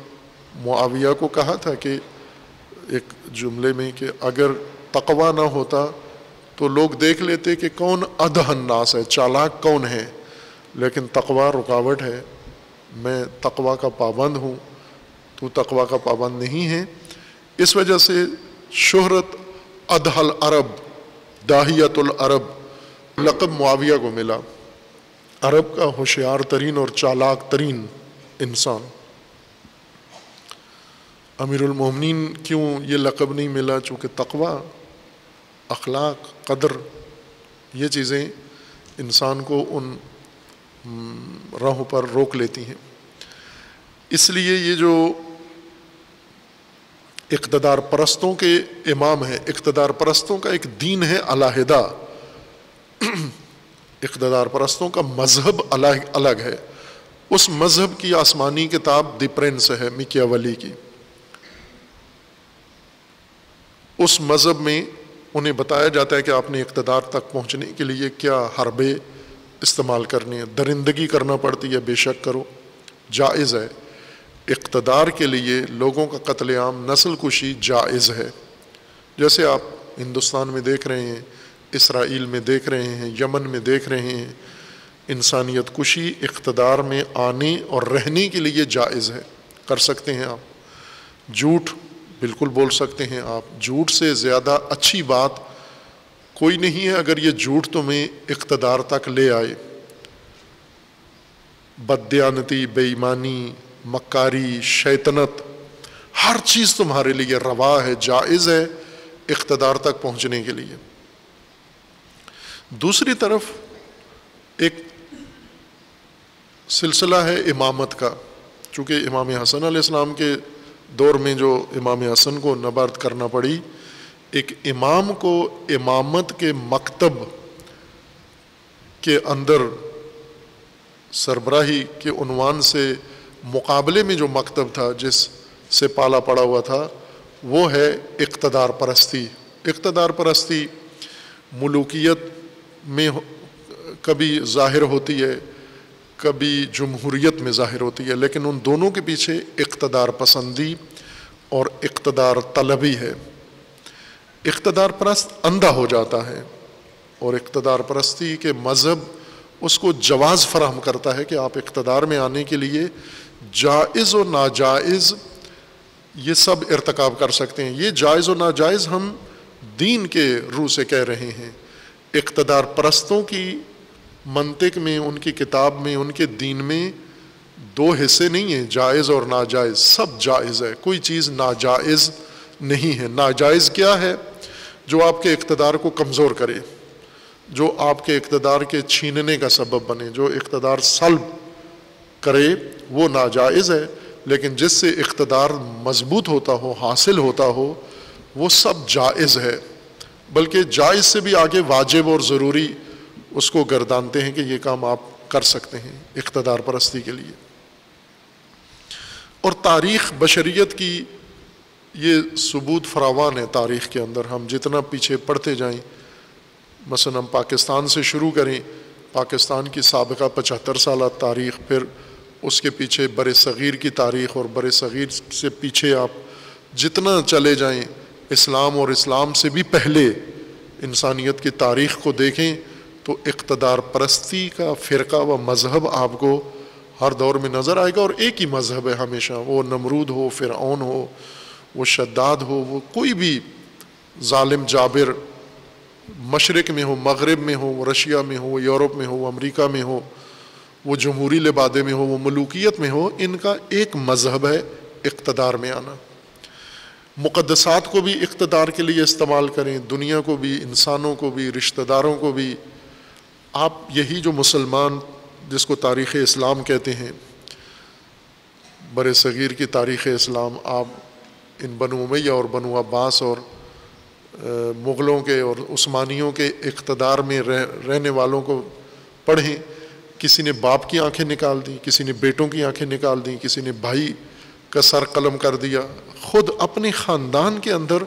मुआविया को कहा था कि एक जुमले में कि अगर तकवा ना होता तो लोग देख लेते कि कौन अधहन्नास है, चालाक कौन है। लेकिन तकवा रुकावट है। मैं तकवा का पाबंद हूँ। तो तकवा का पाबंद नहीं है। इस वजह से शहरत अदहल अरब, दाहियतुल अरब लकब मुआविया को मिला। अरब का होशियार तरीन और चालाक तरीन इंसान। अमीरमिन क्यों ये लकब नहीं मिला? चूँकि तकवा, अखलाक, कदर, ये चीज़ें इंसान को उन राहों पर रोक लेती हैं। इसलिए ये जो इकतदार परस्तों के इमाम हैं, इकतदार परस्तों का एक दीन है अलाहिदा। इकतदार परस्तों का मज़हब अलग अलग है। उस मज़हब की आसमानी किताब द प्रिंस है मिकियावली की। उस मज़हब में उन्हें बताया जाता है कि आपने इकतदार तक पहुँचने के लिए क्या हरबे इस्तेमाल करने हैं। दरिंदगी करना पड़ती है, बेशक करो। जायज़ है। इकतदार के लिए लोगों का कत्लेआम नस्ल कुशी जायज़ है। जैसे आप हिंदुस्तान में देख रहे हैं, इसराइल में देख रहे हैं, यमन में देख रहे हैं इंसानियत कुशी इकतदार में आने और रहने के लिए जायज़ है। कर सकते हैं आप। झूठ, बिल्कुल बोल सकते हैं आप। झूठ से ज़्यादा अच्छी बात कोई नहीं है अगर ये झूठ तुम्हें इकतदार तक ले आए। बदयानती, बेईमानी, मक्कारी, शैतनत, हर चीज़ तुम्हारे लिए रवा है, जायज़ है इकतदार तक पहुँचने के लिए। दूसरी तरफ़ एक सिलसिला है इमामत का चूँकि इमाम हसन आसमाम के दौर में जो इमाम हसन को नबार्द करना पड़ी, एक इमाम को इमामत के मकतब के अंदर सरबराही के उनवान से मुकाबले में जो मकतब था, जिस से पाला पड़ा हुआ था, वो है इकतदार परस्ती। इकतदार परस्ती मलूकियत में कभी ज़ाहिर होती है कभी जमहूरीत में ज़ाहिर होती है, लेकिन उन दोनों के पीछे इकतदार पसंदी और इकतदार तलबी है। इकतदार परस्त अंधा हो जाता है और इकतदार परस्ती के मज़हब उसको जवाज़ फराहम करता है कि आप इकतदार में आने के लिए जायज़ और नाजायज़ ये सब इरतकब कर सकते हैं। ये जायज़ और नाजायज़ हम दीन के रू से कह रहे हैं। इकतदार परस्तों की मंतिक में, उनकी किताब में, उनके दीन में दो हिस्से नहीं हैं, जायज़ और नाजायज़। सब जायज़ है। कोई चीज़ नाजायज़ नहीं है। नाजायज़ क्या है? जो आपके इकतदार को कमज़ोर करे, जो आपके इकतदार के छीनने का सबब बने, जो इकतदार सल्ब करे, वो नाजायज़ है। लेकिन जिससे इकतदार मज़बूत होता हो, हासिल होता हो, वो सब जायज़ है। बल्कि जायज़ से भी आगे वाजिब और ज़रूरी उसको गर्दानते हैं कि ये काम आप कर सकते हैं इकतदार परस्ती के लिए। और तारीख़ बशरीत की ये सबूत फरावान है तारीख़ के अंदर। हम जितना पीछे पढ़ते जाएँ मसन हम पाकिस्तान से शुरू करें, पाकिस्तान की सबका पचहत्तर साल तारीख़, फिर उसके पीछे बर सग़ीर की तारीख़ और बर सग़ीर से पीछे आप जितना चले जाएँ, इस्लाम और इस्लाम से भी पहले इंसानियत की तारीख़ को देखें तो इकतदार परस्ती का फ़िरका व मज़हब आपको हर दौर में नज़र आएगा और एक ही मज़हब है हमेशा। वो नमरूद हो फ़िरौन हो, वो शद्दाद हो, वो कोई भी ालिम जाबिर मशरक़ में हो, मगरब में हो रशिया में हो यूरोप में हो अमरीका में हो, वो जमहूरी लिबादे में हो, वो मलूकियत में हो, इनका एक मज़हब है इकतदार में आना। मुक़दसात को भी इकतदार के लिए इस्तेमाल करें, दुनिया को भी, इंसानों को भी, रिश्तेदारों को भी। आप यही जो मुसलमान जिसको तारीख़ इस्लाम कहते हैं बर सग़ीर की तारीख़ इस्लाम आप इन बनु उमैया और बनु अब्बास और मुग़लों के और उस्मानियों के इकतदार में रह, रहने वालों को पढ़ें किसी ने बाप की आँखें निकाल दी किसी ने बेटों की आँखें निकाल दी किसी ने भाई का सर कलम कर दिया ख़ुद अपने ख़ानदान के अंदर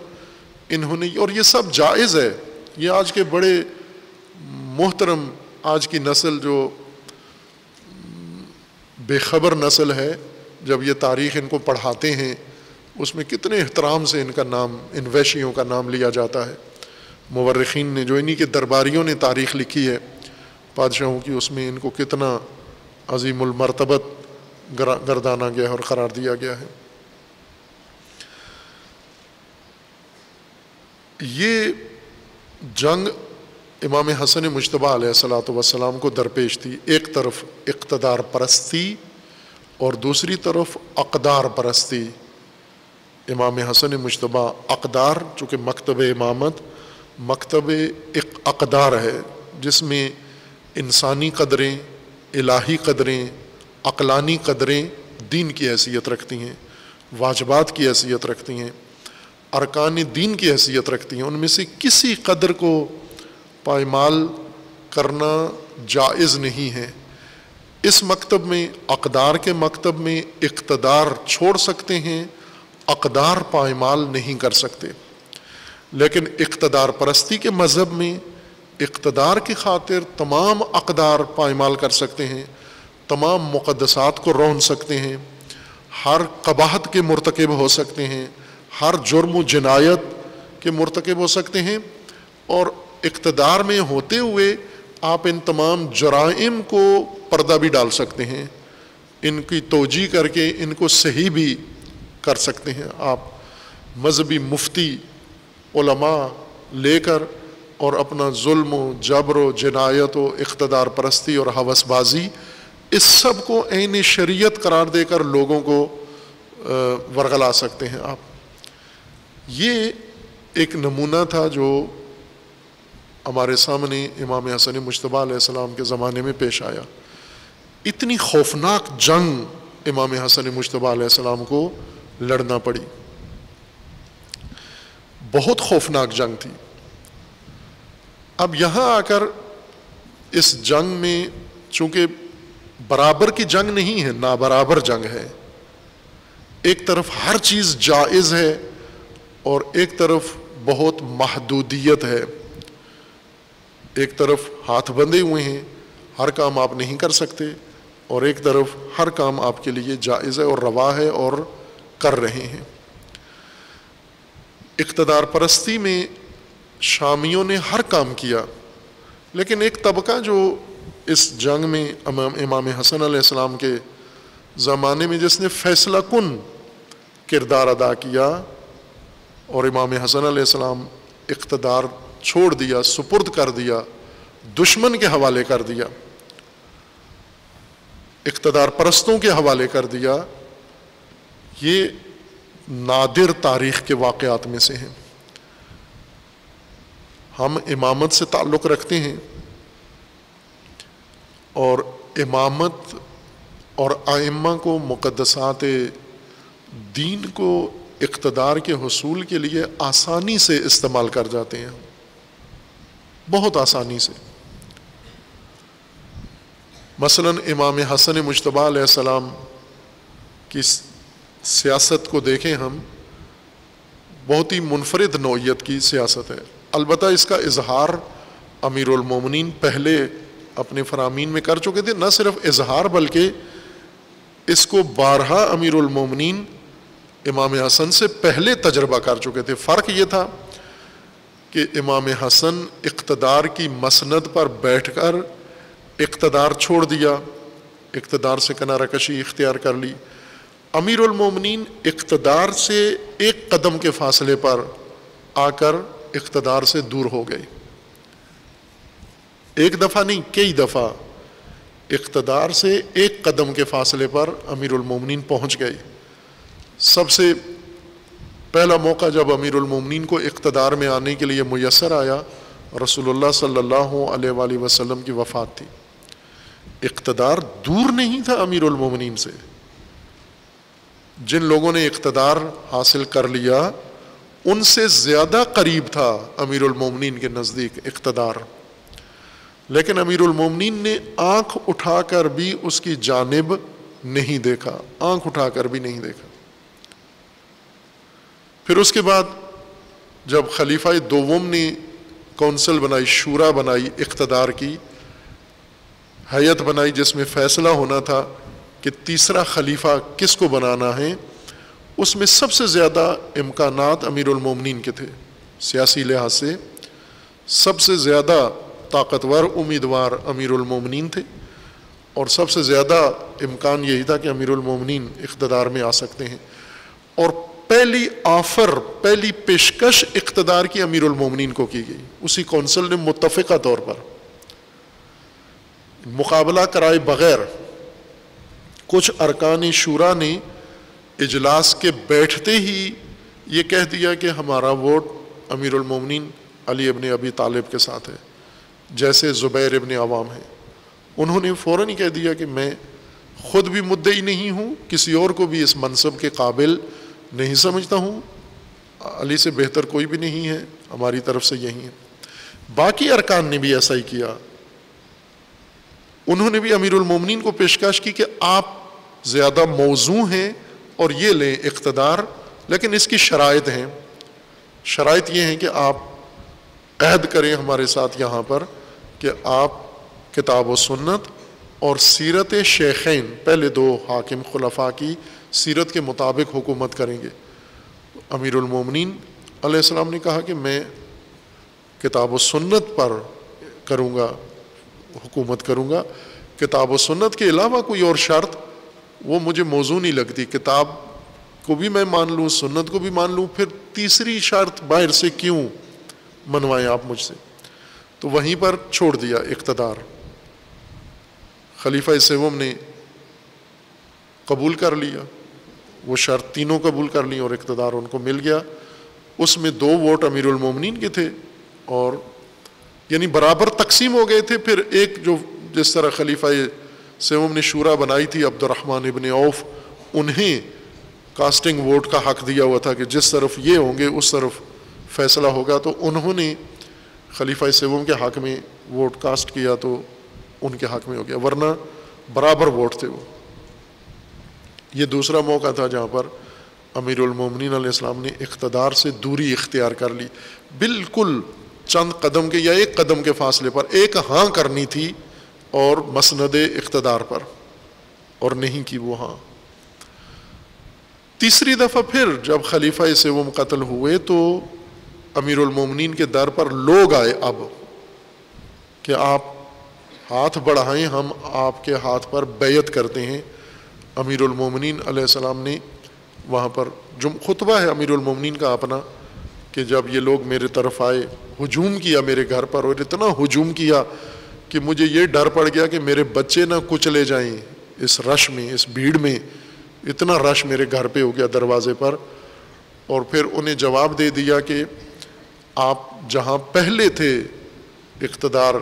इन्होंने और ये सब जायज़ है ये आज के बड़े मोहतरम आज की नस्ल जो बेखबर नस्ल है, जब ये तारीख़ इनको पढ़ाते हैं, उसमें कितने एहतराम से इनका नाम, इन वैशियों का नाम लिया जाता है। मवर्रखीन ने जो इन्हीं के दरबारियों ने तारीख़ लिखी है, बादशाहों की उसमें इनको कितना अजीमरतबत गर्दाना गया है और करार दिया गया है। ये जंग इमाम हसन मुशतबा सलाम को दरपेश थी, एक तरफ़ इकतदार परस्ती और दूसरी तरफ़ अकदार परस्ती। इमाम हसन मुशतबा अकदार, चूँकि मकतब इमामत, मकतब एक अकदार है, जिसमें इंसानी कदरें, इलाही कदरें, अकलानी कदरें दीन की हैसियत रखती हैं, वाजबात की हैसियत रखती हैं अरकान दीन की हैसियत रखती हैं। उनमें से किसी कदर को पायमाल करना जायज़ नहीं है। इस मकतब में, अकदार के मकतब में इकतदार छोड़ सकते हैं, अकदार पायमाल नहीं कर सकते। लेकिन इकतदार परस्ती के मज़हब में, इकतदार की खातिर तमाम अकदार पायमाल कर सकते हैं, तमाम मुक़दसात को रोन सकते हैं, हर कबाहत के मरतकब हो सकते हैं, हर जुर्म जनायत के मरतकब हो सकते हैं, और इकतदार में होते हुए आप इन तमाम जराइम को पर्दा भी डाल सकते हैं। इनकी तोजी करके इनको सही भी कर सकते हैं। आप मजहबी मुफ्ती, उलमा लेकर और अपना जुल्म, जबर, जनायत, इकतदार परस्ती और हवसबाजी, इस सबको ऐन शरीयत करार देकर लोगों को वरगला सकते हैं। आप, ये एक नमूना था जो हमारे सामने इमाम हसन मुशतबा सलाम के ज़माने में पेश आया। इतनी खौफनाक जंग इमाम हसन मुशतबा को लड़ना पड़ी। बहुत खौफनाक जंग थी। अब यहाँ आकर इस जंग में चूँकि बराबर की जंग नहीं है ना बराबर जंग है। एक तरफ़ हर चीज़ जायज़ है और एक तरफ़ बहुत महदूदियत है। एक तरफ़ हाथ बंधे हुए हैं, हर काम आप नहीं कर सकते, और एक तरफ़ हर काम आपके लिए जायज़ है और रवा है और कर रहे हैं। इकतदार परस्ती में शामियों ने हर काम किया, लेकिन एक तबका जो इस जंग में इमाम हसन आसमाम के ज़माने में जिसने फैसला कन किरदार अदा किया, और इमाम हसन आसमाम इकतदार छोड़ दिया, सुपुर्द कर दिया, दुश्मन के हवाले कर दिया, इकतदार परस्तों के हवाले कर दिया, ये नादिर तारीख़ के वाक़ात में से हैं। हम इमामत से ताल्लुक़ रखते हैं और इमामत और आइम्मा को मुक़दसात दीन को इकतदार के हसूल के लिए आसानी से इस्तेमाल कर जाते हैं। बहुत आसानी से। मसलन इमाम हसन मुशतबा सलाम की सियासत को देखें हम, बहुत ही मुनफरद नौीयत की सियासत है। अलबत् इसका इजहार अमीरमिन पहले अपने फरामीन में कर चुके थे, न सिर्फ़ इजहार बल्कि इसको बारहा अमीरमिन इमाम हसन से पहले तजर्बा कर चुके थे। फ़र्क ये था कि इमाम हसन इकतदार की मसनद पर बैठ कर इकतदार छोड़ दिया। इकतदार से किनारा कशी इख्तियार कर ली। अमीरमिन इकतदार से एक कदम के फासले पर आकर इकतदार से दूर हो गए। एक दफ़ा नहीं, कई दफ़ा इकतदार से एक कदम के फासले पर अमीरमिन पहुँच गए। सबसे पहला मौका जब अमीरमिन को इकतदार में आने के लिए मैसर आया, रसूलुल्लाह सल्लल्लाहु अलैहि वसल्लम की वफ़ात थी। इकतदार दूर नहीं था अमीरमिन से। जिन लोगों ने इकतदार हासिल कर लिया, उनसे ज़्यादा करीब था अमीरुल मोमिनीन के नज़दीक इकतदार। लेकिन अमीरुल मोमिनीन ने आँख उठाकर भी उसकी जानब नहीं देखा, आँख उठाकर भी नहीं देखा। फिर उसके बाद जब खलीफा दोवम ने कौंसल बनाई, शूरा बनाई, इकतदार की हैत बनाई, जिसमें फ़ैसला होना था कि तीसरा खलीफा किसको बनाना है, उसमें सबसे ज़्यादा इम्कान अमीरमिन के थे। सियासी लिहाज से सबसे ज़्यादा ताकतवर उम्मीदवार अमीरमिन थे और सबसे ज़्यादा इम्कान यही था कि अमीरमिन इकतदार में आ सकते हैं। और पहली ऑफ़र पहली पेशकश इकतदार की अमीरमिन को की गई। उसी कौंसल ने मुतफ़ा तौर पर मुकाबला कराए बग़ैर कुछ अरकान शुरा ने इजलास के बैठते ही ये कह दिया कि हमारा वोट अमीरमिन अली अबन अबी तालिब के साथ है, जैसे ज़ुबैर इबन आवाम है। उन्होंने फ़ौर ही कह दिया कि मैं ख़ुद भी मुद्दे ही नहीं हूँ, किसी और को भी इस मनसब के काबिल नहीं समझता हूँ। अली से बेहतर कोई भी नहीं है, हमारी तरफ़ से यही है। बाकी अरकान ने भी ऐसा ही किया। उन्होंने भी अमीरमिन को पेशकश की कि आप ज़्यादा मौजू हैं और ये लें इकतदार, लेकिन इसकी शराइ हैं। शराइ ये हैं कि आप अहद करें हमारे साथ यहाँ पर कि आप किताब व सुन्नत और सीरत शेखैन पहले दो हाकिम खुलफा की सीरत के मुताबिक हुकूमत करेंगे। अमीरमिन आसमाम ने कहा कि मैं किताब सुन्नत पर करूँगा, हुकूमत करूँगा। किताब सुन्नत के अलावा कोई और शर्त, वो मुझे मौजू नहीं लगती। किताब को भी मैं मान लूँ, सुन्नत को भी मान लूँ, फिर तीसरी शर्त बाहर से क्यों मनवाएँ आप मुझसे? तो वहीं पर छोड़ दिया इकतदार। खलीफा सेवम ने कबूल कर लिया। वो शर्त तीनों कबूल कर ली और इकतदार उनको मिल गया। उसमें दो वोट अमीरमिन के थे और यानी बराबर तकसीम हो गए थे। फिर एक जो जिस तरह खलीफा सेवम ने शूरा बनाई थी अब्दुलरहमान इबन औफ, उन्हें कास्टिंग वोट का हक दिया हुआ था कि जिस तरफ़ ये होंगे उस तरफ़ फैसला होगा। तो उन्होंने खलीफा सेवम के हक में वोट कास्ट किया तो उनके हक में हो गया, वरना बराबर वोट थे वो। ये दूसरा मौका था जहाँ पर अमीरमिन इस्लाम ने इकतदार से दूरी इख्तियार कर ली। बिल्कुल चंद कदम के या एक कदम के फासले पर, एक हाँ करनी थी और मसंद इकतदार पर और नहीं की वो हाँ। तीसरी दफ़ा फिर जब खलीफा से वो कत्ल हुए तो अमीरमिन के दर पर लोग आए अब कि आप हाथ बढ़ाएँ, हम आपके हाथ पर बैत करते हैं। अमीरमिन सलाम ने वहाँ पर जुम, खुतबा है अमीरमिन का अपना, कि जब ये लोग मेरे तरफ़ आए, हजूम किया मेरे घर पर और इतना हजूम किया कि मुझे ये डर पड़ गया कि मेरे बच्चे ना कुछ ले जाएँ इस रश में, इस भीड़ में। इतना रश मेरे घर पे हो गया दरवाजे पर और फिर उन्हें जवाब दे दिया कि आप जहाँ पहले थे इकतदार,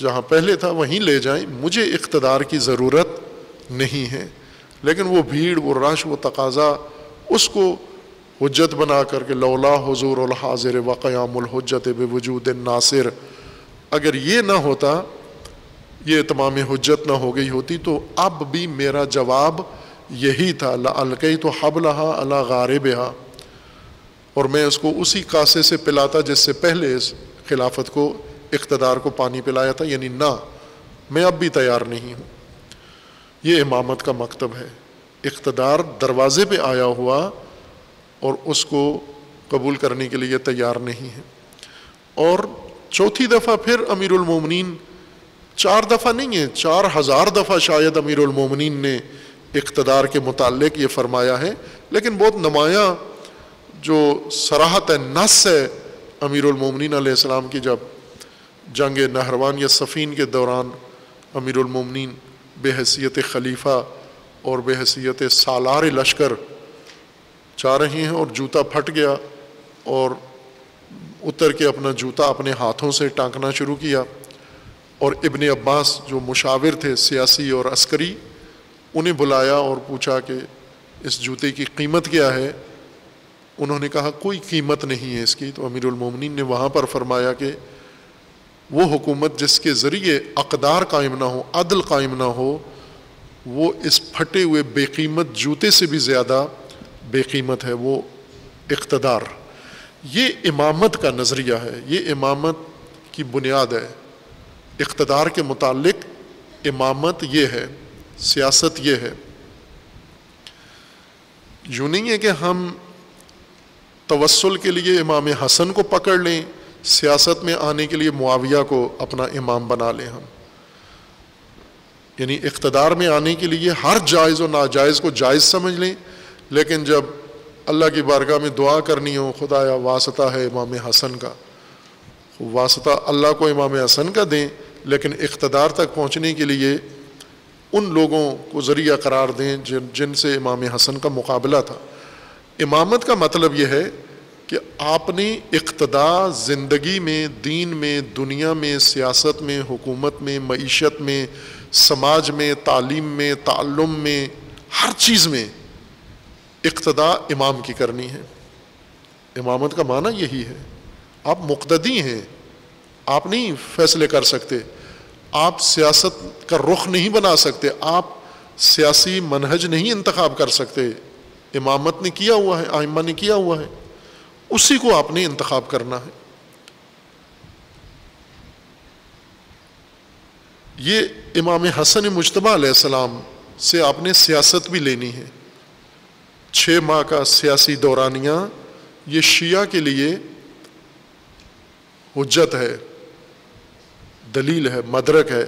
जहाँ पहले था वहीं ले जाएँ, मुझे इकतदार की ज़रूरत नहीं है। लेकिन वो भीड़, वो रश, वो तकाजा, उसको हजत बना करके, लौला हजूर हाजिर वक़यामुल हजत बेवजूद नासिर। अगर ये ना होता, ये तमाम हजत ना हो गई होती तो अब भी मेरा जवाब यही था अलकई तो हब लहा अला गारे बेहा और मैं उसको उसी कासे से पिलाता, जिससे पहले इस खिलाफत को, इकतदार को पानी पिलाया था, यानी ना, मैं अब भी तैयार नहीं हूँ। ये इमामत का मकतब है। इकतदार दरवाज़े पे आया हुआ और उसको कबूल करने के लिए तैयार नहीं है। और चौथी दफ़ा फिर अमीरमिन चार दफ़ा नहीं है, चार हज़ार दफ़ा शायद अमीरमिन ने इकतदार के मुतल ये फरमाया है। लेकिन बहुत नुमाया जो सराहत है नस है अमीरमिन आसमाम की, जब जंग नहरवान या सफ़ीन के दौरान अमीरमिन बेहसीत खलीफा और बेहसीत सालार लश्कर चाह रहे हैं और जूता फट गया और उतर के अपना जूता अपने हाथों से टांकना शुरू किया। और इबन अब्बास जो मुशाविर थे, सियासी और अस्करी, उन्हें बुलाया और पूछा कि इस जूते की कीमत क्या है? उन्होंने कहा, कोई कीमत नहीं है इसकी। तो अमीरमिन ने वहाँ पर फरमाया कि वो हुकूमत जिसके ज़रिए अकदार कायम ना हो, अदल कायम ना हो, वो इस फटे हुए बेकीमत, जूते से भी ज़्यादा बेकीमत है, वो इकतदार। ये इमामत का नज़रिया है, ये इमामत की बुनियाद है। इकतदार के मुतालिक इमामत ये है, सियासत ये है। यूँ नहीं है कि हम तवसल के लिए इमाम हसन को पकड़ लें सियासत में आने के लिए मुआविया को अपना इमाम बना लें हम। यानी इकतदार में आने के लिए हर जायज़ और नाजायज़ को जायज़ समझ लें, लेकिन जब अल्लाह की बारगाह में दुआ करनी हो, खुदाया वास्ता है इमाम हसन का वास्ता अल्लाह को इमाम हसन का दें, लेकिन इकतदार तक पहुँचने के लिए उन लोगों को ज़रिया करार दें जिन, जिनसे इमाम हसन का मुकाबला था। इमामत का मतलब यह है कि आपने इकतदा ज़िंदगी में, दीन में, दुनिया में, सियासत में, हुकूमत में, मीशत में, समाज में, तालीम में, ताल्लुम में, हर चीज़ में इकतदा इमाम की करनी है। इमामत का माना यही है। आप मुकदी हैं। आप नहीं फैसले कर सकते। आप सियासत का रुख नहीं बना सकते। आप सियासी मनहज नहीं इंतखब कर सकते। इमामत ने किया हुआ है, आइमा ने किया हुआ है। उसी को आपने इंतखब करना है। ये इमाम हसन मुशतबा सलाम से आपने सियासत भी लेनी है। छः माह का सियासी दौरानिया ये शिया के लिए हजत है, दलील है, मदरक है।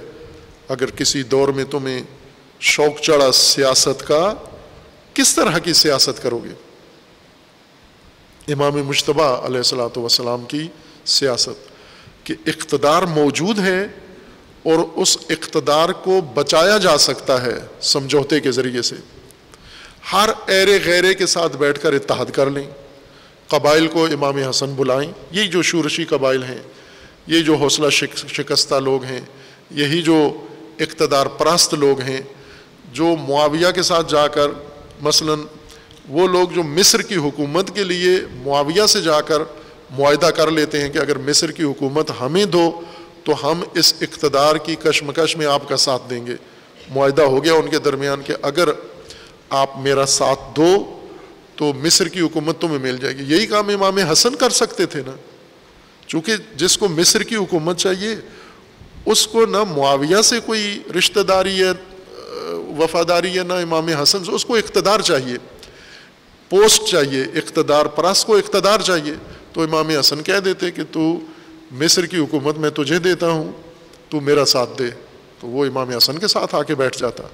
अगर किसी दौर में तुम्हें शौक चढ़ा सियासत का, किस तरह की सियासत करोगे? इमाम मुशतबा सलाम की सियासत कि इकतदार मौजूद है और उस इकतदार को बचाया जा सकता है समझौते के ज़रिए से। हर एरे गैरे के साथ बैठकर इतिहाद कर लें। कबाइल को इमाम हसन बुलाएँ। ये जो शूरशी कबाइल हैं ये जो हौसला शिक, शिकस्ता लोग हैं यही जो इकतदार परस्त लोग हैं जो मुआविया के साथ जाकर मसलन वो लोग जो मिस्र की हुकूमत के लिए मुआविया से जाकर मुआदा कर लेते हैं कि अगर मिस्र की हुकूमत हमें दो तो हम इस इकतदार की कशमकश में आपका साथ देंगे। मुआदा हो गया उनके दरमियान कि अगर आप मेरा साथ दो तो मिस्र की हुकूमत तुम्हें मिल जाएगी। यही काम इमाम हसन कर सकते थे ना। चूँकि जिसको मिस्र की हुकूमत चाहिए, उसको ना मुआविया से कोई रिश्तेदारी है वफादारी है ना इमाम हसन से उसको इकतदार चाहिए। पोस्ट चाहिए, इकतदार परस को इकतदार चाहिए। तो इमाम हसन कह देते कि तू मिस्र की हुकूमत मैं तुझे देता हूँ, तू मेरा साथ दे। तो वो इमाम हसन के साथ आके बैठ जाता।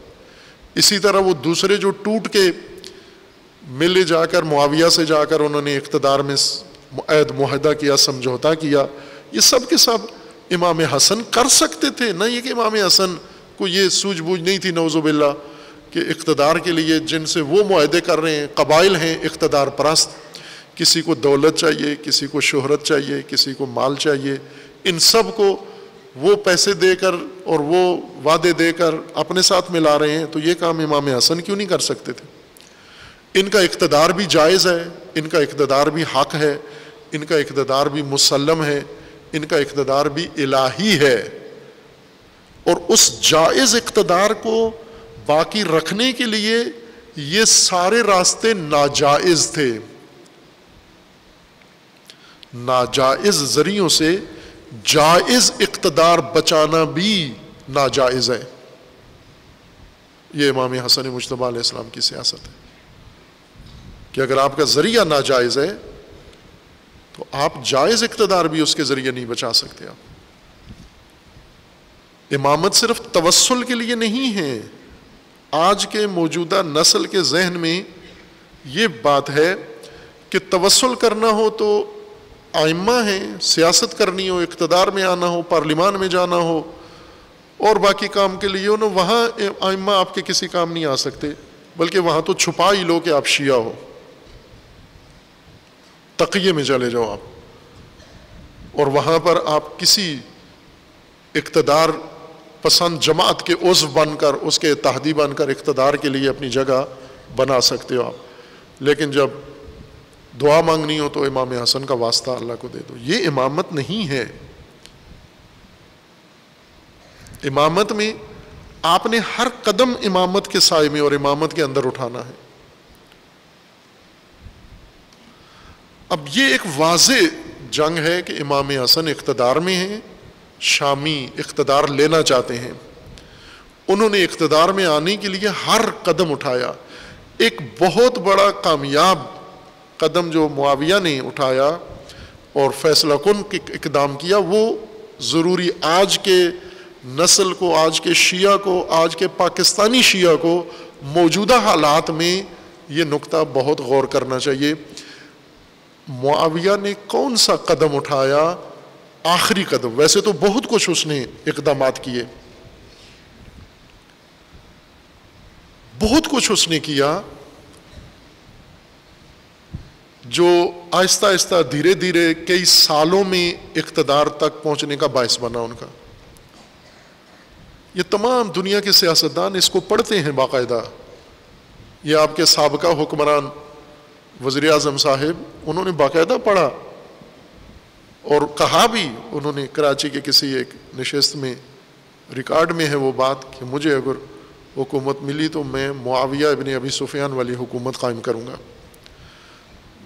इसी तरह वो दूसरे जो टूट के मिले जाकर, मुआविया से जाकर उन्होंने इकतदार में ऐद माहदा किया, समझौता किया, ये सब के सब इमाम हसन कर सकते थे। ना ये कि इमाम हसन को ये सूझबूझ नहीं थी नवजुबिल्ला कि इकतदार के लिए जिनसे वो माहदे कर रहे हैं, कबाइल हैं इकतदार परस्त किसी को दौलत चाहिए, किसी को शोहरत चाहिए, किसी को माल चाहिए। इन सबको वो पैसे देकर और वो वादे देकर अपने साथ मिला रहे हैं तो ये काम इमाम हसन क्यों नहीं कर सकते थे? इनका इकतदार भी जायज़ है, इनका इकतदार भी हक है, इनका इकतदार भी मुसलम है, इनका इकतदार भी इलाही है। और उस जायज़ इकतदार को बाकी रखने के लिए ये सारे रास्ते नाजायज़ थे। नाजायज़ ज़रियों से जायज़ इकतदार बचाना भी नाजायज़ है। ये इमाम हसन मुशतबा इस्लाम की सियासत है कि अगर आपका ज़रिया नाजायज़ है तो आप जायज़ इकतदार भी उसके ज़रिए नहीं बचा सकते आप। इमामत सिर्फ़ तवसल के लिए नहीं है आज के मौजूदा नस्ल के जहन में ये बात है कि तवसल करना हो तो आइम्मा है, सियासत करनी हो, इकतदार में आना हो, पार्लिमान में जाना हो, और बाकी काम के लिए ना वहाँ आइम्मा आपके किसी काम नहीं आ सकते, बल्कि वहाँ तो छुपा ही लो कि आप शिया हो। तकिए में चले जाओ आप, और वहाँ पर आप किसी इकतदार पसंद जमात के उस बनकर, उसके तहदी बनकर, इकतदार के लिए अपनी जगह बना सकते हो आप। लेकिन जब दुआ मांगनी हो तो इमाम हसन का वास्ता अल्लाह को दे दो। ये इमामत नहीं है। इमामत में आपने हर कदम इमामत के साय में और इमामत के अंदर उठाना है। अब ये एक वाज जंग है कि इमाम हसन इकतदार में हैं शामी इकतदार लेना चाहते हैं। उन्होंने इकतदार में आने के लिए हर कदम उठाया। एक बहुत बड़ा कामयाब कदम जो मुआविया ने उठाया और फैसला कन इकदाम किया, वो ज़रूरी आज के नस्ल को, आज के शिया को, आज के पाकिस्तानी शिया को मौजूदा हालात में ये नुक्ता बहुत गौर करना चाहिए। मुआविया ने कौन सा कदम उठाया आखिरी कदम। वैसे तो बहुत कुछ उसने इकदाम किए। बहुत कुछ उसने किया जो आहिस्ता आहिस्ता धीरे धीरे कई सालों में इकतदार तक पहुँचने का बायस बना उनका। ये तमाम दुनिया के सियासतदान इसको पढ़ते हैं बाकायदा। ये आपके सबका हुक्मरान वज़ी अजम साहिब, उन्होंने बाकायदा पढ़ा। और कहा भी उन्होंने, कराची के किसी एक नशस्त में, रिकॉर्ड में है वो बात कि मुझे अगर हुकूमत मिली तो मैं मुआविया इबन अभी सुफियान वाली हुकूमत कायम करूँगा।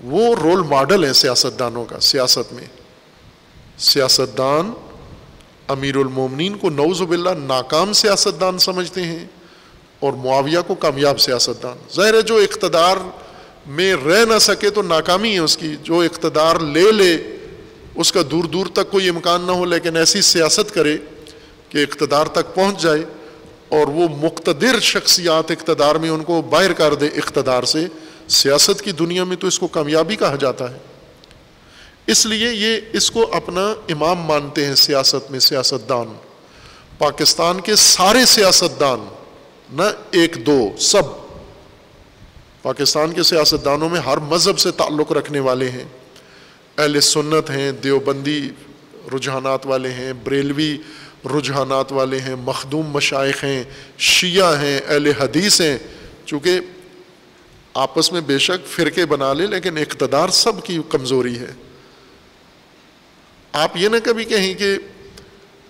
वो रोल मॉडल है सियासतदानों का, सियासत में। सियासतदान अमीरमिन को नौजुबिल्ला नाकाम सियासतदान समझते हैं और मुआविया को कामयाब सियासतदान। ज़ाहिर है, जो इकतदार में रह ना सके तो नाकामी है उसकी, जो इकतदार ले ले उसका दूर दूर तक कोई इम्कान ना हो, लेकिन ऐसी सियासत करे कि इकतदार तक पहुँच जाए और वो मुख्तर शख्सियात इकतदार में उनको बाहर कर दे इकतदार से। सियासत की दुनिया में तो इसको कामयाबी कहा जाता है। इसलिए ये इसको अपना इमाम मानते हैं सियासत में, सियासतदान। पाकिस्तान के सारे सियासतदान, न एक दो, सब पाकिस्तान के सियासतदानों में हर मज़हब से ताल्लुक़ रखने वाले हैं। अहल सुन्नत हैं, देवबंदी रुझानात वाले हैं, बरेलवी रुझानात वाले हैं, मखदूम मशाइ हैं, शिया हैं, अहल हदीस हैं। चूँकि आपस में बेशक फ़िरके बना ले, लेकिन इकतदार सब की कमज़ोरी है। आप ये ना कभी कहें कि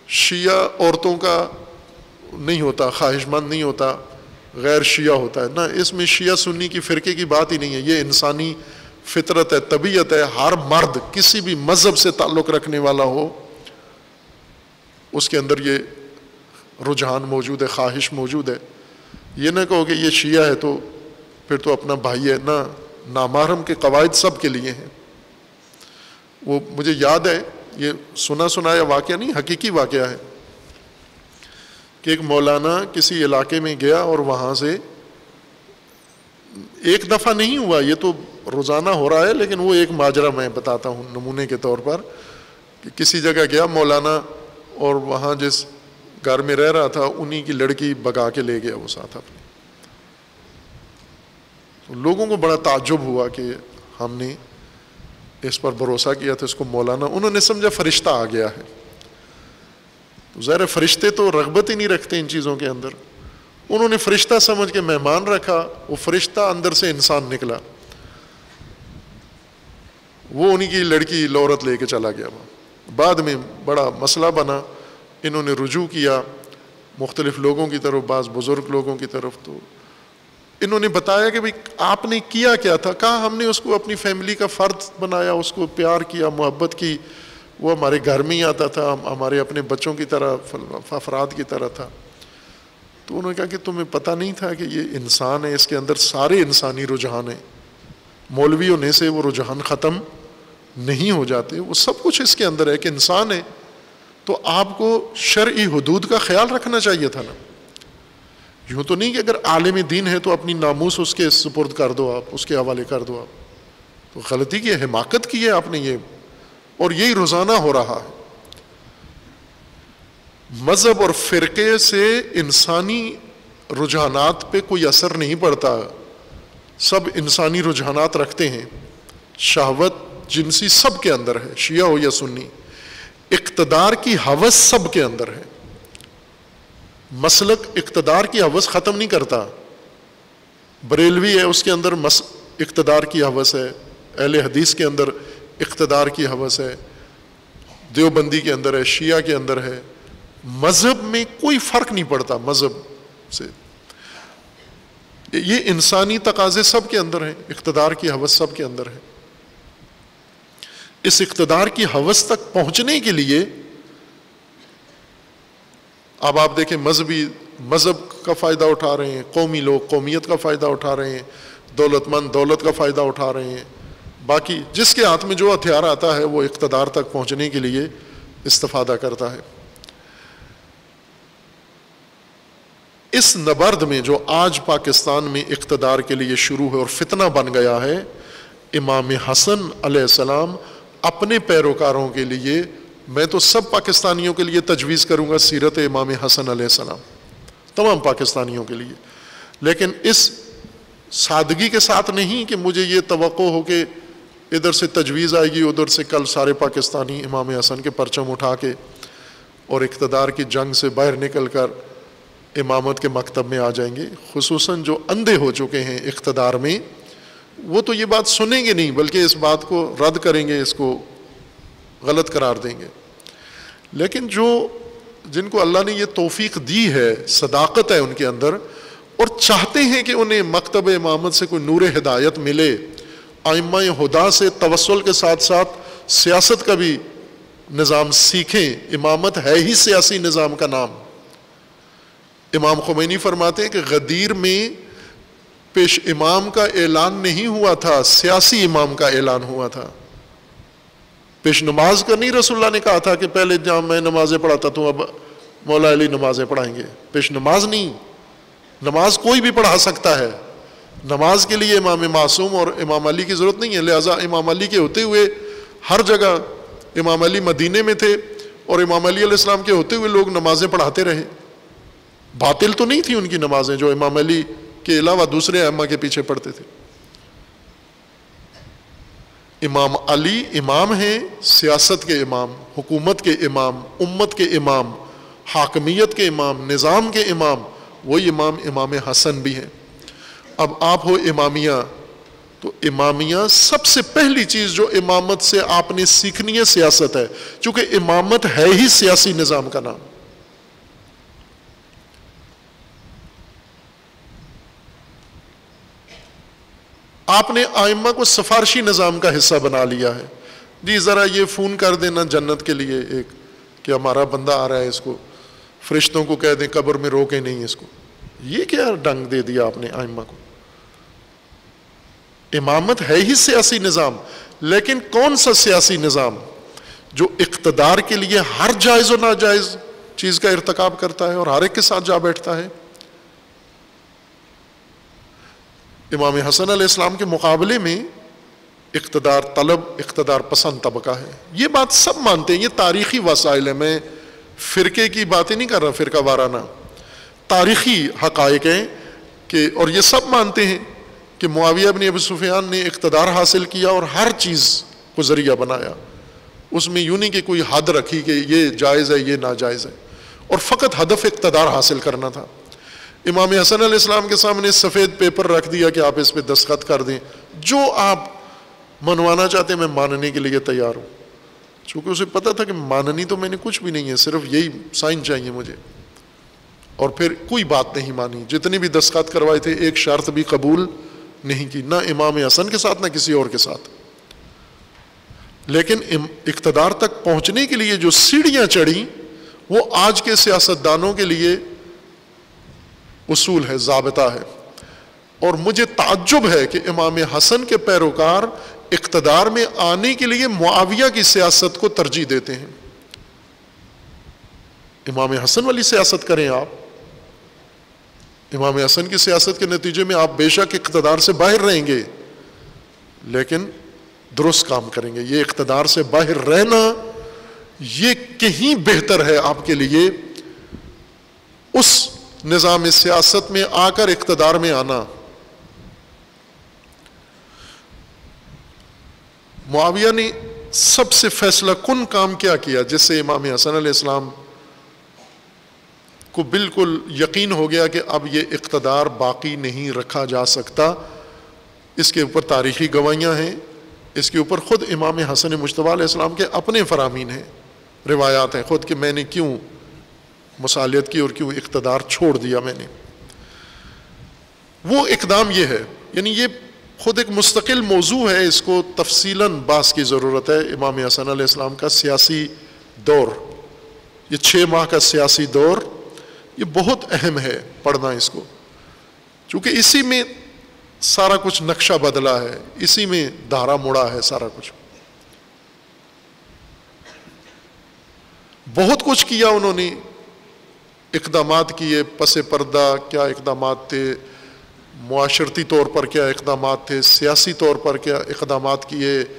शिया औरतों का नहीं होता, ख्वाहिशमंद नहीं होता, गैर शिया होता है। ना, इसमें शिया सुन्नी की फ़िरके की बात ही नहीं है। ये इंसानी फितरत है, तबीयत है, हर मर्द किसी भी मज़हब से ताल्लुक़ रखने वाला हो, उसके अंदर ये रुझान मौजूद है, ख्वाहिश मौजूद है। ये ना कहो कि ये शिया है तो फिर तो अपना भाई है ना, नामारम के कवायद सब के लिए हैं। वो मुझे याद है, ये सुना सुनाया वाक़ नहीं, हकीकी वाक़ है कि एक मौलाना किसी इलाके में गया और वहाँ से एक दफ़ा नहीं हुआ, ये तो रोज़ाना हो रहा है, लेकिन वो एक माजरा मैं बताता हूँ नमूने के तौर पर कि किसी जगह गया, मौलाना और वहाँ जिस घर में रह रहा था, उन्हीं की लड़की बगा के ले गया वो साथ अपने। तो लोगों को बड़ा ताज्जुब हुआ कि हमने इस पर भरोसा किया था, इसको मौलाना, उन्होंने समझा फरिश्ता आ गया है। तो ज़ाहिर फरिश्ते तो रगबत ही नहीं रखते इन चीज़ों के अंदर। उन्होंने फरिश्ता समझ के मेहमान रखा, वो फरिश्ता अंदर से इंसान निकला। वो उन्हीं की लड़की लौरत लेके चला गया वहाँ। बाद में बड़ा मसला बना, इन्होंने रुजू किया मुख्तलिफ़ लोगों की तरफ़, बाज़ बुज़ुर्ग लोगों की तरफ़ तो। इन्होंने बताया कि भाई, आपने किया क्या था? कहा, हमने उसको अपनी फैमिली का फ़र्द बनाया, उसको प्यार किया, मोहब्बत की। वो हमारे घर में ही आता था हमारे अपने बच्चों की तरह अफराद की तरह था। तो उन्होंने कहा कि तुम्हें पता नहीं था कि ये इंसान है, इसके अंदर सारे इंसानी रुझान हैं। मौलवी होने से वो रुझान ख़त्म नहीं हो जाते, वो सब कुछ इसके अंदर है कि इंसान है। तो आपको शर्य हदूद का ख्याल रखना चाहिए था ना। यूँ तो नहीं कि अगर आलम दीन है तो अपनी नामूस उसके सुपुर्द कर दो आप, उसके हवाले कर दो आप। तो गलती की हिमाकत की है आपने ये। और यही रोज़ाना हो रहा है। मज़हब और फ़िरके से इंसानी रुझानात पे कोई असर नहीं पड़ता। सब इंसानी रुझानात रखते हैं। शहवत जिनसी सब के अंदर है, शिया हो या सुन्नी। इकतदार की हवस सब के अंदर है। मसलक इकतदार की हवस ख़त्म नहीं करता। बरेलवी है, उसके अंदर मस, इकतदार की हवस है। अहल हदीस के अंदर इकतदार की हवस है। देवबंदी के अंदर है, शिया के अंदर है। मज़हब में कोई फ़र्क नहीं पड़ता मज़हब से। ये इंसानी तकाजे सब के अंदर हैं, इकतदार की हवस सब के अंदर है। इस इकतदार की हवस तक पहुँचने के लिए अब आप देखें मजहबी, मज़हब का फ़ायदा उठा रहे हैं, कौमी लोग, कौमियत का फ़ायदा उठा रहे हैं, दौलतमंद दौलत का फ़ायदा उठा रहे हैं। बाकी जिसके हाथ में जो हथियार आता है, वो इकतदार तक पहुँचने के लिए इस्तफादा करता है। इस नबर्द में जो आज पाकिस्तान में इकतदार के लिए शुरू है और फितना बन गया है, इमाम हसन अलैहिस्सलाम अपने पैरोकारों के लिए, मैं तो सब पाकिस्तानियों के लिए तजवीज़ करूँगा सीरत इमाम हसन अलैहिस्सलाम तमाम पाकिस्तानियों के लिए। लेकिन इस सादगी के साथ नहीं कि मुझे ये तो हो कि इधर से तजवीज़ आएगी, उधर से कल सारे पाकिस्तानी इमाम हसन के परचम उठा के और इकतदार की जंग से बाहर निकल कर इमामत के मकतब में आ जाएँगे। खसूस जो अंधे हो चुके हैं इकतदार में, वो तो ये बात सुनेंगे नहीं, बल्कि इस बात को रद्द करेंगे, इसको गलत करार देंगे। लेकिन जो जिनको अल्लाह ने ये तोफ़ी दी है, सदाकत है उनके अंदर, और चाहते हैं कि उन्हें मकतब इमामत से कोई नूर हिदायत मिले आइमा हदा से तवसल के साथ साथ सियासत का भी निज़ाम सीखें। इमामत है ही सियासी निज़ाम का नाम। इमाम खुमैनी फरमाते हैं कि गदीर में पेश इमाम का ऐलान नहीं हुआ था, सियासी इमाम का ऐलान हुआ था। पेश नमाज़ का नहीं रसुल्ला ने कहा था कि पहले जहाँ मैं नमाजें पढ़ाता तो अब मौला अली नमाजें पढ़ाएँगे। पेश नमाज़ नहीं, नमाज़ कोई भी पढ़ा सकता है। नमाज़ के लिए इमाम मासूम और इमाम अली की ज़रूरत नहीं है, लिहाजा इमाम अली के होते हुए हर जगह इमाम अली मदीने में थे और इमाम अली के होते हुए लोग नमाजें पढ़ाते रहे। बातिल तो नहीं थी उनकी नमाजें जो इमाम अली के अलावा दूसरे अम्मा के पीछे पढ़ते थे। इमाम अली इमाम हैं, सियासत के इमाम, हुकूमत के इमाम, उम्मत के इमाम, हाकमियत के इमाम, निज़ाम के इमाम, वही इमाम इमाम हसन भी हैं। अब आप हो इमामिया तो इमामिया सबसे पहली चीज़ जो इमामत से आपने सीखनी है सियासत है, क्योंकि इमामत है ही सियासी निज़ाम का नाम। आपने आइमा को सफारशी निज़ाम का हिस्सा बना लिया है। जी, ज़रा ये फ़ोन कर देना जन्नत के लिए एक, कि हमारा बंदा आ रहा है इसको। फरिश्तों को कह दें, कब्र में रोके नहीं इसको। ये क्या डंग दे दिया आपने आइमा को? इमामत है ही सियासी निज़ाम, लेकिन कौन सा सियासी निज़ाम? जो इकतदार के लिए हर जायज़ और नाजायज़ चीज़ का इरतकब करता है और हर एक के साथ जा बैठता है। इमाम हसन इस्लाम के मुकाबले में इकतदार तलब, इकतदार पसंद तबका है। ये बात सब मानते हैं, ये तारीखी वसाइल है। मैं फ़िरके की बातें नहीं कर रहा, फ़िरका वाराना। तारीखी हकायक हैं कि, और ये सब मानते हैं कि मुआविया बिन अबू सुफियान ने इकतदार हासिल किया और हर चीज़ को ज़रिया बनाया। उसमें यूँ नहीं कि कोई हद रखी कि ये जायज़ है, ये नाजायज़ है। और फ़कत हदफ इकतदार हासिल करना था। इमाम हसन इस्लाम के सामने सफ़ेद पेपर रख दिया कि आप इस पर दस्खत कर दें। जो आप मनवाना चाहते मैं मानने के लिए तैयार हूँ। चूँकि उसे पता था कि माननी तो मैंने कुछ भी नहीं है, सिर्फ़ यही साइन चाहिए मुझे। और फिर कोई बात नहीं मानी। जितनी भी दस्खत करवाए थे, एक शर्त भी कबूल नहीं की, ना इमाम हसन के साथ, ना किसी और के साथ। लेकिन इकतदार तक पहुँचने के लिए जो सीढ़ियाँ चढ़ी, वो आज के सियासतदानों के लिए उसूल है, जबता है। और मुझे ताज्जुब है कि इमाम हसन के पैरोकार इकतदार में आने के लिए मुआविया की सियासत को तरजीह देते हैं। इमाम हसन वाली सियासत करें आप। इमाम हसन की सियासत के नतीजे में आप बेशक इकतदार से बाहर रहेंगे, लेकिन दुरुस्त काम करेंगे। ये इकतदार से बाहर रहना, ये कहीं बेहतर है आपके लिए। उस निज़ाम सियासत में आकर इकतदार में आना। मुआविया ने सबसे फैसला कन काम क्या किया, जिससे इमाम हसन इस्लाम को बिल्कुल यकीन हो गया कि अब ये इकतदार बाकी नहीं रखा जा सकता। इसके ऊपर तारीखी गवाहियाँ हैं, इसके ऊपर ख़ुद इमाम हसन मुशतबा इस्लाम के अपने फरामीन हैं। रिवायात हैं ख़ुद कि मैंने क्यों मसालियत की और क्यों इकतदार छोड़ दिया मैंने। वो इकदाम ये है, यानी ये ख़ुद एक मुस्तकिल मौजू है, इसको तफसीला बास की ज़रूरत है। इमाम हसन इस्लाम का सियासी दौर, ये छः माह का सियासी दौर, ये बहुत अहम है, पढ़ना इसको। चूँकि इसी में सारा कुछ नक्शा बदला है, इसी में धारा मुड़ा है सारा कुछ। बहुत कुछ किया उन्होंने इकदाम किए पस पर्दा, क्या इकदाम थे? माशरती तौर पर क्या इकदाम थे? सियासी तौर पर क्या इकदाम किए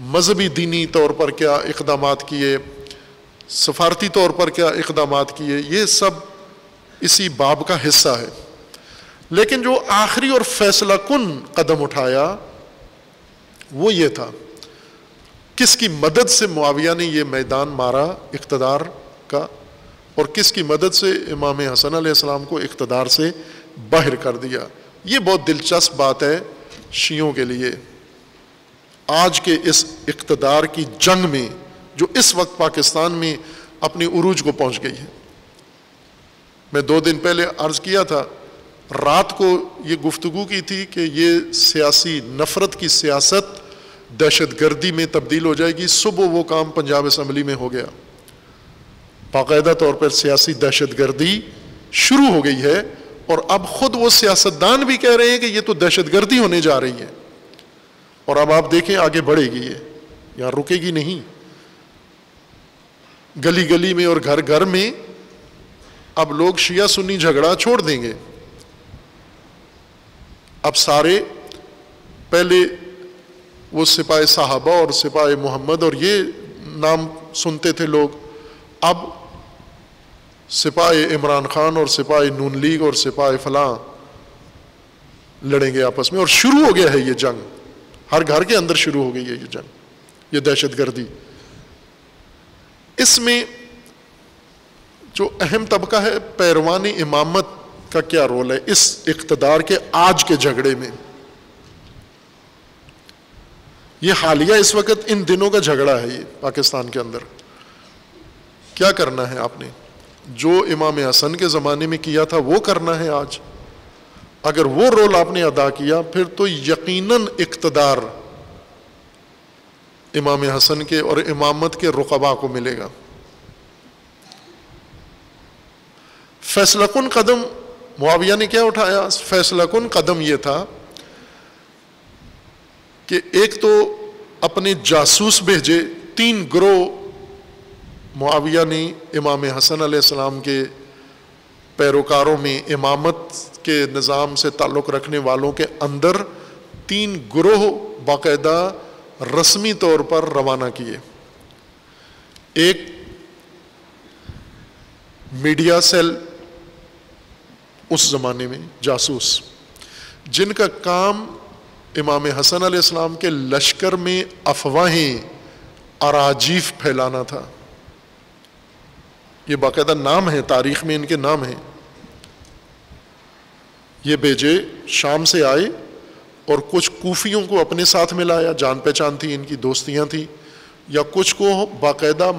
मजहबी दीनी तौर पर क्या इकदाम किए सफारती तौर पर क्या इकदाम किए ये? सब इसी बाब का हिस्सा है। लेकिन जो आखिरी और फैसला कन कदम उठाया, वो ये था। किसकी मदद से मुआविया ने यह मैदान मारा इकतदार का? और किसकी मदद से इमाम हसन आसमाम को इकतदार से बाहर कर दिया। ये बहुत दिलचस्प बात है शियों के लिए। आज के इस इकतदार की जंग में, जो इस वक्त पाकिस्तान में अपनी उरूज को पहुँच गई है। मैं दो दिन पहले अर्ज़ किया था, रात को ये गुफ्तगु की थी कि ये सियासी नफ़रत की सियासत दहशत गर्दी में तब्दील हो जाएगी, सुबह वो काम पंजाब असम्बली में हो गया। बाकायदा तौर पर सियासी दहशत गर्दी शुरू हो गई है और अब खुद वो सियासतदान भी कह रहे हैं कि ये तो दहशत गर्दी होने जा रही है। और अब आप देखें आगे बढ़ेगी ये यहाँ रुकेगी नहीं। गली गली में और घर घर में अब लोग शिया सुन्नी झगड़ा छोड़ देंगे। अब सारे, पहले वो सिपाही साहबा और सिपाही मोहम्मद और ये नाम सुनते थे लोग अब सिपाही इमरान खान और सिपाही नून लीग और सिपाही फलां लड़ेंगे आपस में और शुरू हो गया है ये जंग। हर घर के अंदर शुरू हो गई है ये जंग, ये दहशत गर्दी इसमें जो अहम तबका है, पैरवानी इमामत का क्या रोल है? इस इकतदार के आज के झगड़े में। ये हालिया इस वक्त इन दिनों का झगड़ा है ये, पाकिस्तान के अंदर। क्या करना है आपने? जो इमाम हसन के ज़माने में किया था, वो करना है आज। अगर वो रोल आपने अदा किया, फिर तो यकीनन इकतदार इमाम हसन के और इमामत के रुकबा को मिलेगा। फैसलाकुन कदम, मुआविया ने क्या उठाया? फैसलाकुन कदम यह था कि एक तो अपने जासूस भेजे, तीन ग्रोह मुआविया ने इमाम हसन आसमाम के पैरोकारों में इमामत के निज़ाम से ताल्लुक़ रखने वालों के अंदर तीन ग्रोह बाकायदा रस्मी तौर पर रवाना किए। एक, मीडिया सेल उस ज़माने में, जासूस, जिनका काम इमाम हसन आसमाम के लश्कर में अफवाहें अराजीफ फैलाना था। ये बाकायदा नाम है, तारीख में इनके नाम हैं। ये बेजे शाम से आए और कुछ कूफियों को अपने साथ में लाया जान पहचान थी, इनकी दोस्तियाँ थी, या कुछ को बाकायदा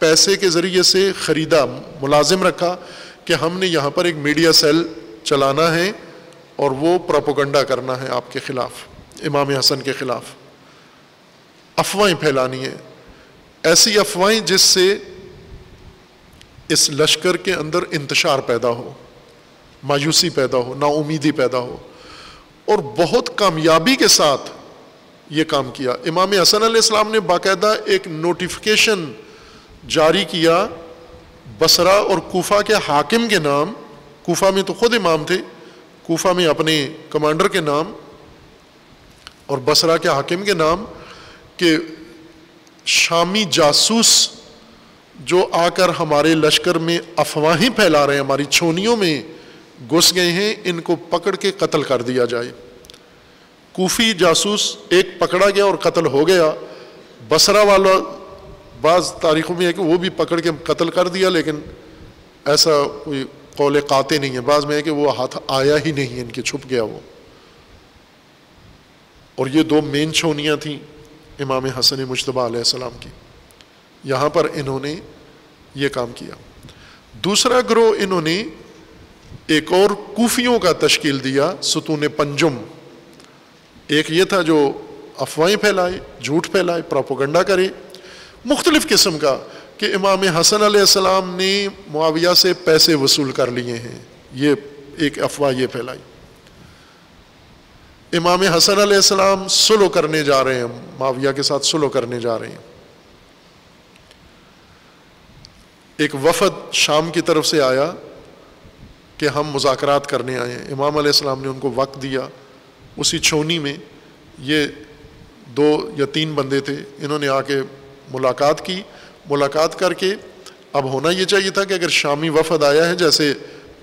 पैसे के ज़रिए से ख़रीदा, मुलाजिम रखा कि हमने यहाँ पर एक मीडिया सेल चलाना है और वो प्रोपोगंडा करना है आपके ख़िलाफ़, इमाम हसन के ख़िलाफ़। अफवाहें फैलानी है। ऐसी अफवाहें जिससे इस लश्कर के अंदर इंतशार पैदा हो, मायूसी पैदा हो, नाउमीदी पैदा हो और बहुत कामयाबी के साथ ये काम किया। इमाम हसन इस्लाम ने बाकायदा एक नोटिफिकेशन जारी किया बसरा और कोफा के हाकिम के नाम। कोफा में तो खुद इमाम थे, कोफा में अपने कमांडर के नाम और बसरा के हाकिम के नाम के शामी जासूस जो आकर हमारे लश्कर में अफवाहें फैला रहे हैं, हमारी छोनियों में घुस गए हैं, इनको पकड़ के कत्ल कर दिया जाए। कूफी जासूस एक पकड़ा गया और कत्ल हो गया। बसरा वाला बाज़ तारीखों में है कि वो भी पकड़ के कत्ल कर दिया, लेकिन ऐसा कोई कौल काते नहीं है। बाज में है कि वो हाथ आया ही नहीं इनके छुप गया वो। और ये दो मेन छोनियाँ थी, इमाम हसन मुशतबा सलाम की। यहाँ पर इन्होंने ये काम किया। दूसरा ग्रोह इन्होंने एक और कूफियों का तश्कील दिया, सतून पंजुम। एक ये था जो अफवाहें फैलाए, झूठ फैलाए, प्रोपोगंडा करे। मुख्तलिफ़ किस्म का कि इमाम हसन सलाम ने मुआविया से पैसे वसूल कर लिए हैं। ये एक अफवाह ये फैलाई। इमाम हसन सलाम सुलो करने जा रहे हैं माविया के साथ सुलो करने जा रहे हैं। एक वफद शाम की तरफ़ से आया कि हम मुजाकरात करने आए हैं। इमाम सलाम ने उनको वक्त दिया। उसी छोनी में ये दो या तीन बंदे थे। इन्होंने आके मुलाकात की। मुलाकात करके अब होना ये चाहिए था कि अगर शामी वफद आया है, जैसे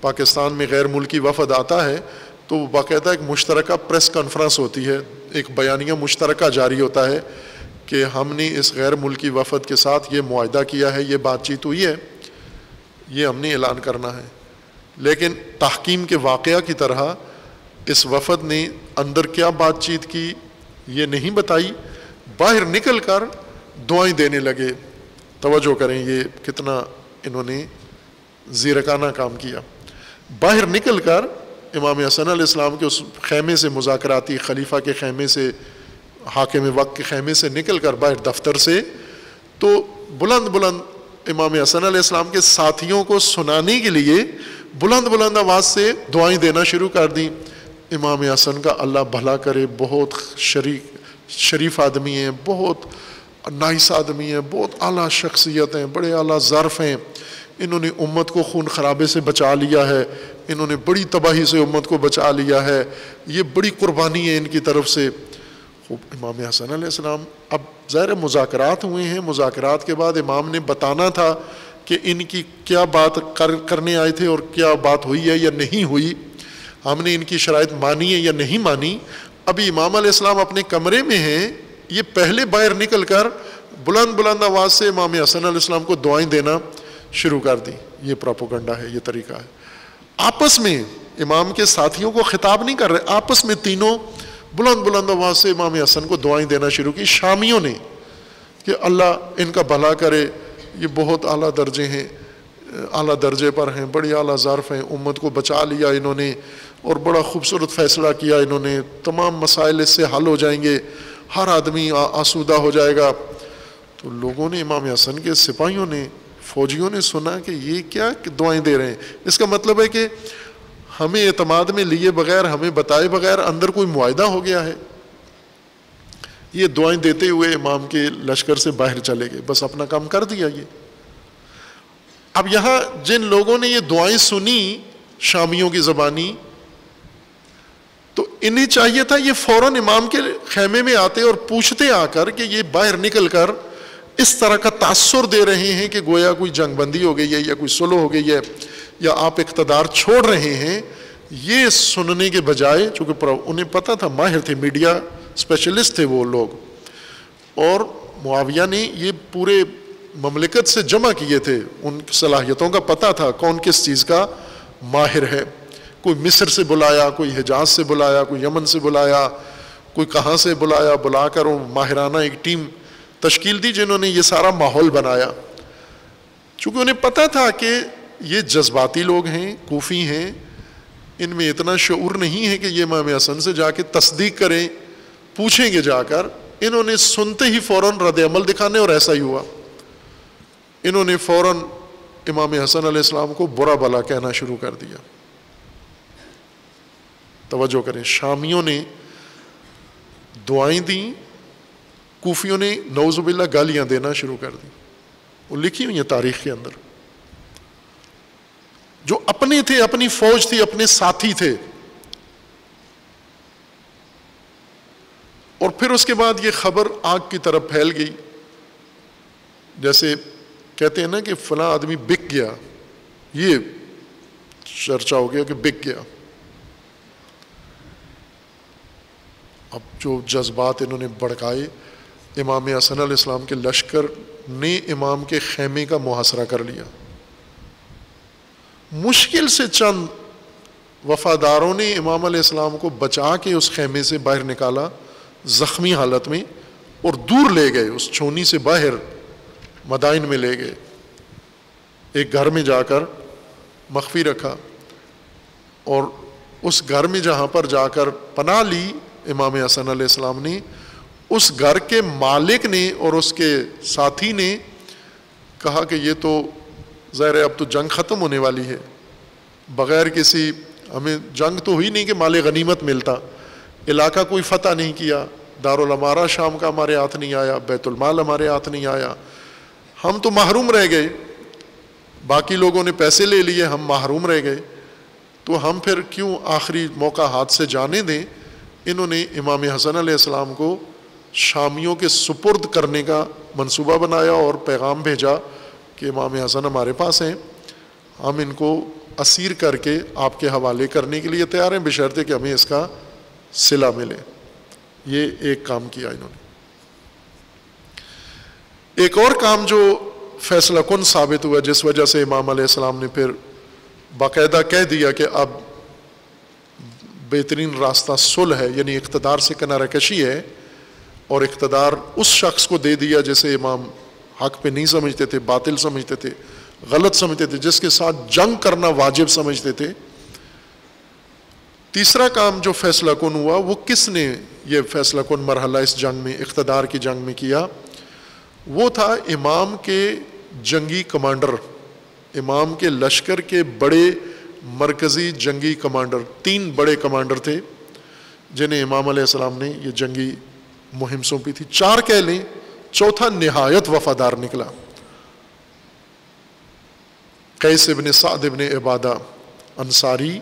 पाकिस्तान में गैर मुल्की वफद आता है तो बाकायदा एक मुश्तर प्रेस कॉन्फ्रेंस होती है। एक बयानिया मुश्तर जारी होता है कि हमने इस गैर मुल्की वफद के साथ ये माहा किया है, ये बातचीत हुई है, ये हमने ऐलान करना है। लेकिन तहकीम के वाक़ की तरह इस वफद ने अंदर क्या बातचीत की, ये नहीं बताई। बाहर निकल कर दुआएँ देने लगे। तवज्जो करें ये कितना इन्होंने जीरकाना काम किया। बाहर निकल कर इमाम हसन इस्लाम के उस खेमे से मुजाकराती, खलीफा के खेमे से हाकिम वक्त के खेमे से निकल कर बाहर दफ्तर से तो बुलंद बुलंद इमाम हसन इस्लाम के साथियों को सुनाने के लिए बुलंद बुलंद आवाज़ से दुआएँ देना शुरू कर दी। इमाम हसन का अल्लाह भला करे, बहुत शरीक, शरीफ आदमी हैं, बहुत नाइस आदमी हैं, बहुत आला शख्सियत हैं, बड़े आला ज़र्फ़ हैं। इन्होंने उम्मत को खून खराबे से बचा लिया है, इन्होंने बड़ी तबाही से उम्मत को बचा लिया है। ये बड़ी कुर्बानी है इनकी तरफ़ से। खूब इमाम हसन सलाम। अब ज़ाहिर मुजाकरात हुए हैं, मुजाकरात के बाद इमाम ने बताना था कि इनकी क्या बात कर, करने आए थे और क्या बात हुई है या नहीं हुई। हमने इनकी शराइ मानी है या नहीं मानी। अभी इमाम इस्लाम अपने कमरे में हैं, ये पहले बाहर निकल कर बुलंद बुलंद आवाज़ से इमाम हसन इस्लाम को दुआएँ देना शुरू कर दी। ये प्रोपोगंडा है, ये तरीका है। आपस में इमाम के साथियों को खिताब नहीं कर रहे, आपस में तीनों बुलंद बुलंद आवाज़ से इमाम हसन को दुआएँ देना शुरू की। शामियों ने कि अल्लाह इनका भला करे। ये बहुत आला दर्जे हैं, आला दर्जे पर हैं, बड़ी आला ज़ारफ़ हैं। उम्मत को बचा लिया इन्होंने और बड़ा खूबसूरत फ़ैसला किया इन्होंने। तमाम मसाइल इससे हल हो जाएँगे। हर आदमी आसूदा हो जाएगा। तो लोगों ने, इमाम हसन के सिपाहियों ने, फौजियों ने सुना कि ये क्या दुआएँ दे रहे हैं। इसका मतलब है कि हमें एतमाद में लिए बगैर, हमें बताए बगैर अंदर कोई मुआदा हो गया है। ये दुआएँ देते हुए इमाम के लश्कर से बाहर चले गए। बस अपना काम कर दिया ये। अब यहाँ जिन लोगों ने ये दुआएँ सुनी, शामियों की जबानी तो इन्हें चाहिए था ये फ़ौरन इमाम के खेमे में आते और पूछते आकर कि ये बाहर निकल कर इस तरह का तासुर दे रहे हैं कि गोया कोई जंगबंदी हो गई है या कोई सुलो हो गई है। या आप इकतदार छोड़ रहे हैं, ये सुनने के बजाय, चूँकि उन्हें पता था, माहिर थे, मीडिया स्पेशलिस्ट थे वो लोग, और मुआविया ने ये पूरे ममलिकत से जमा किए थे, उन सलाहियतों का पता था, कौन किस चीज़ का माहिर है। कोई मिस्र से बुलाया, कोई हिजाज से बुलाया, कोई यमन से बुलाया, कोई कहाँ से बुलाया, बुलाकर वो माहिराना एक टीम तश्कील दी, जिन्होंने ये सारा माहौल बनाया। चूँकि उन्हें पता था कि ये जज्बाती लोग हैं, कोफ़ी हैं, इनमें इतना शूर नहीं है कि ये माम हसन से जाके तस्दीक करें, पूछेंगे जाकर, इन्होंने सुनते ही फ़ौर रद्द अमल दिखाने और ऐसा ही हुआ। इन्होंने फ़ौर इमाम हसन आसमाम को बुरा भला कहना शुरू कर दिया। तवज्जो करें, शामियों ने दुआएँ दी, कूफियों ने नौजुबिल्ला गालियाँ देना शुरू कर दी। वो लिखी हुई है तारीख के अंदर। जो अपने थे, अपनी फौज थी, अपने साथी थे। और फिर उसके बाद ये खबर आग की तरफ़ फैल गई। जैसे कहते हैं ना कि फला आदमी बिक गया। ये चर्चा हो गया कि बिक गया। अब जो जज्बात इन्होंने भड़काए, इमाम हसन इस्लाम के लश्कर ने इमाम के खेमे का मुहासरा कर लिया। मुश्किल से चंद वफादारों ने इमाम इस्लाम को बचा के उस खेमे से बाहर निकाला, ज़ख्मी हालत में, और दूर ले गए, उस छोनी से बाहर मदाइन में ले गए। एक घर में जाकर मख्फी रखा और उस घर में जहाँ पर जाकर पना ली इमाम हसन इस्लाम ने, उस घर के मालिक ने और उसके साथी ने कहा कि ये तो ज़ाहिर अब तो जंग ख़त्म होने वाली है। बग़ैर किसी, हमें जंग तो हुई नहीं कि माल गनीमत मिलता। इलाका कोई फ़तह नहीं किया। दारुलमारा शाम का हमारे हाथ नहीं आया बैतुलमाल हमारे हाथ नहीं आया। हम तो महरूम रह गए। बाकी लोगों ने पैसे ले लिए, हम महरूम रह गए। तो हम फिर क्यों आखिरी मौका हाथ से जाने दें? इन्होंने इमाम हसन आसमाम को शामियों के सुपुर्द करने का मंसूबा बनाया और पैगाम भेजा। कि इमाम हसन हमारे पास हैं। हम इनको असीर करके आपके हवाले करने के लिए तैयार हैं, बशर्ते कि हमें इसका सिला मिले। ये एक काम किया इन्होंने। एक और काम जो फैसला कन साबित हुआ, जिस वजह से इमाम सलाम ने फिर बाकायदा कह दिया कि अब बेहतरीन रास्ता सुल है, यानी इकतदार से किनारा कशी है, और इकतदार उस शख्स को दे दिया जैसे इमाम हक पे नहीं समझते थे, बातिल समझते थे, गलत समझते थे, जिसके साथ जंग करना वाजिब समझते थे। तीसरा काम जो फैसला कन हुआ, वो किसने ये फैसला कन मरहला इस जंग में, इकतदार की जंग में किया? वो था इमाम के जंगी कमांडर, इमाम के लश्कर के बड़े मरकज़ी जंगी कमांडर, तीन बड़े कमांडर थे, जिन्हें इमाम सलाम ने ये जंगी मुहिम सौंपी थी। चार कह लें चौथा नहायत वफादार निकला। कैसे इबन साद इबन इबादा अंसारी,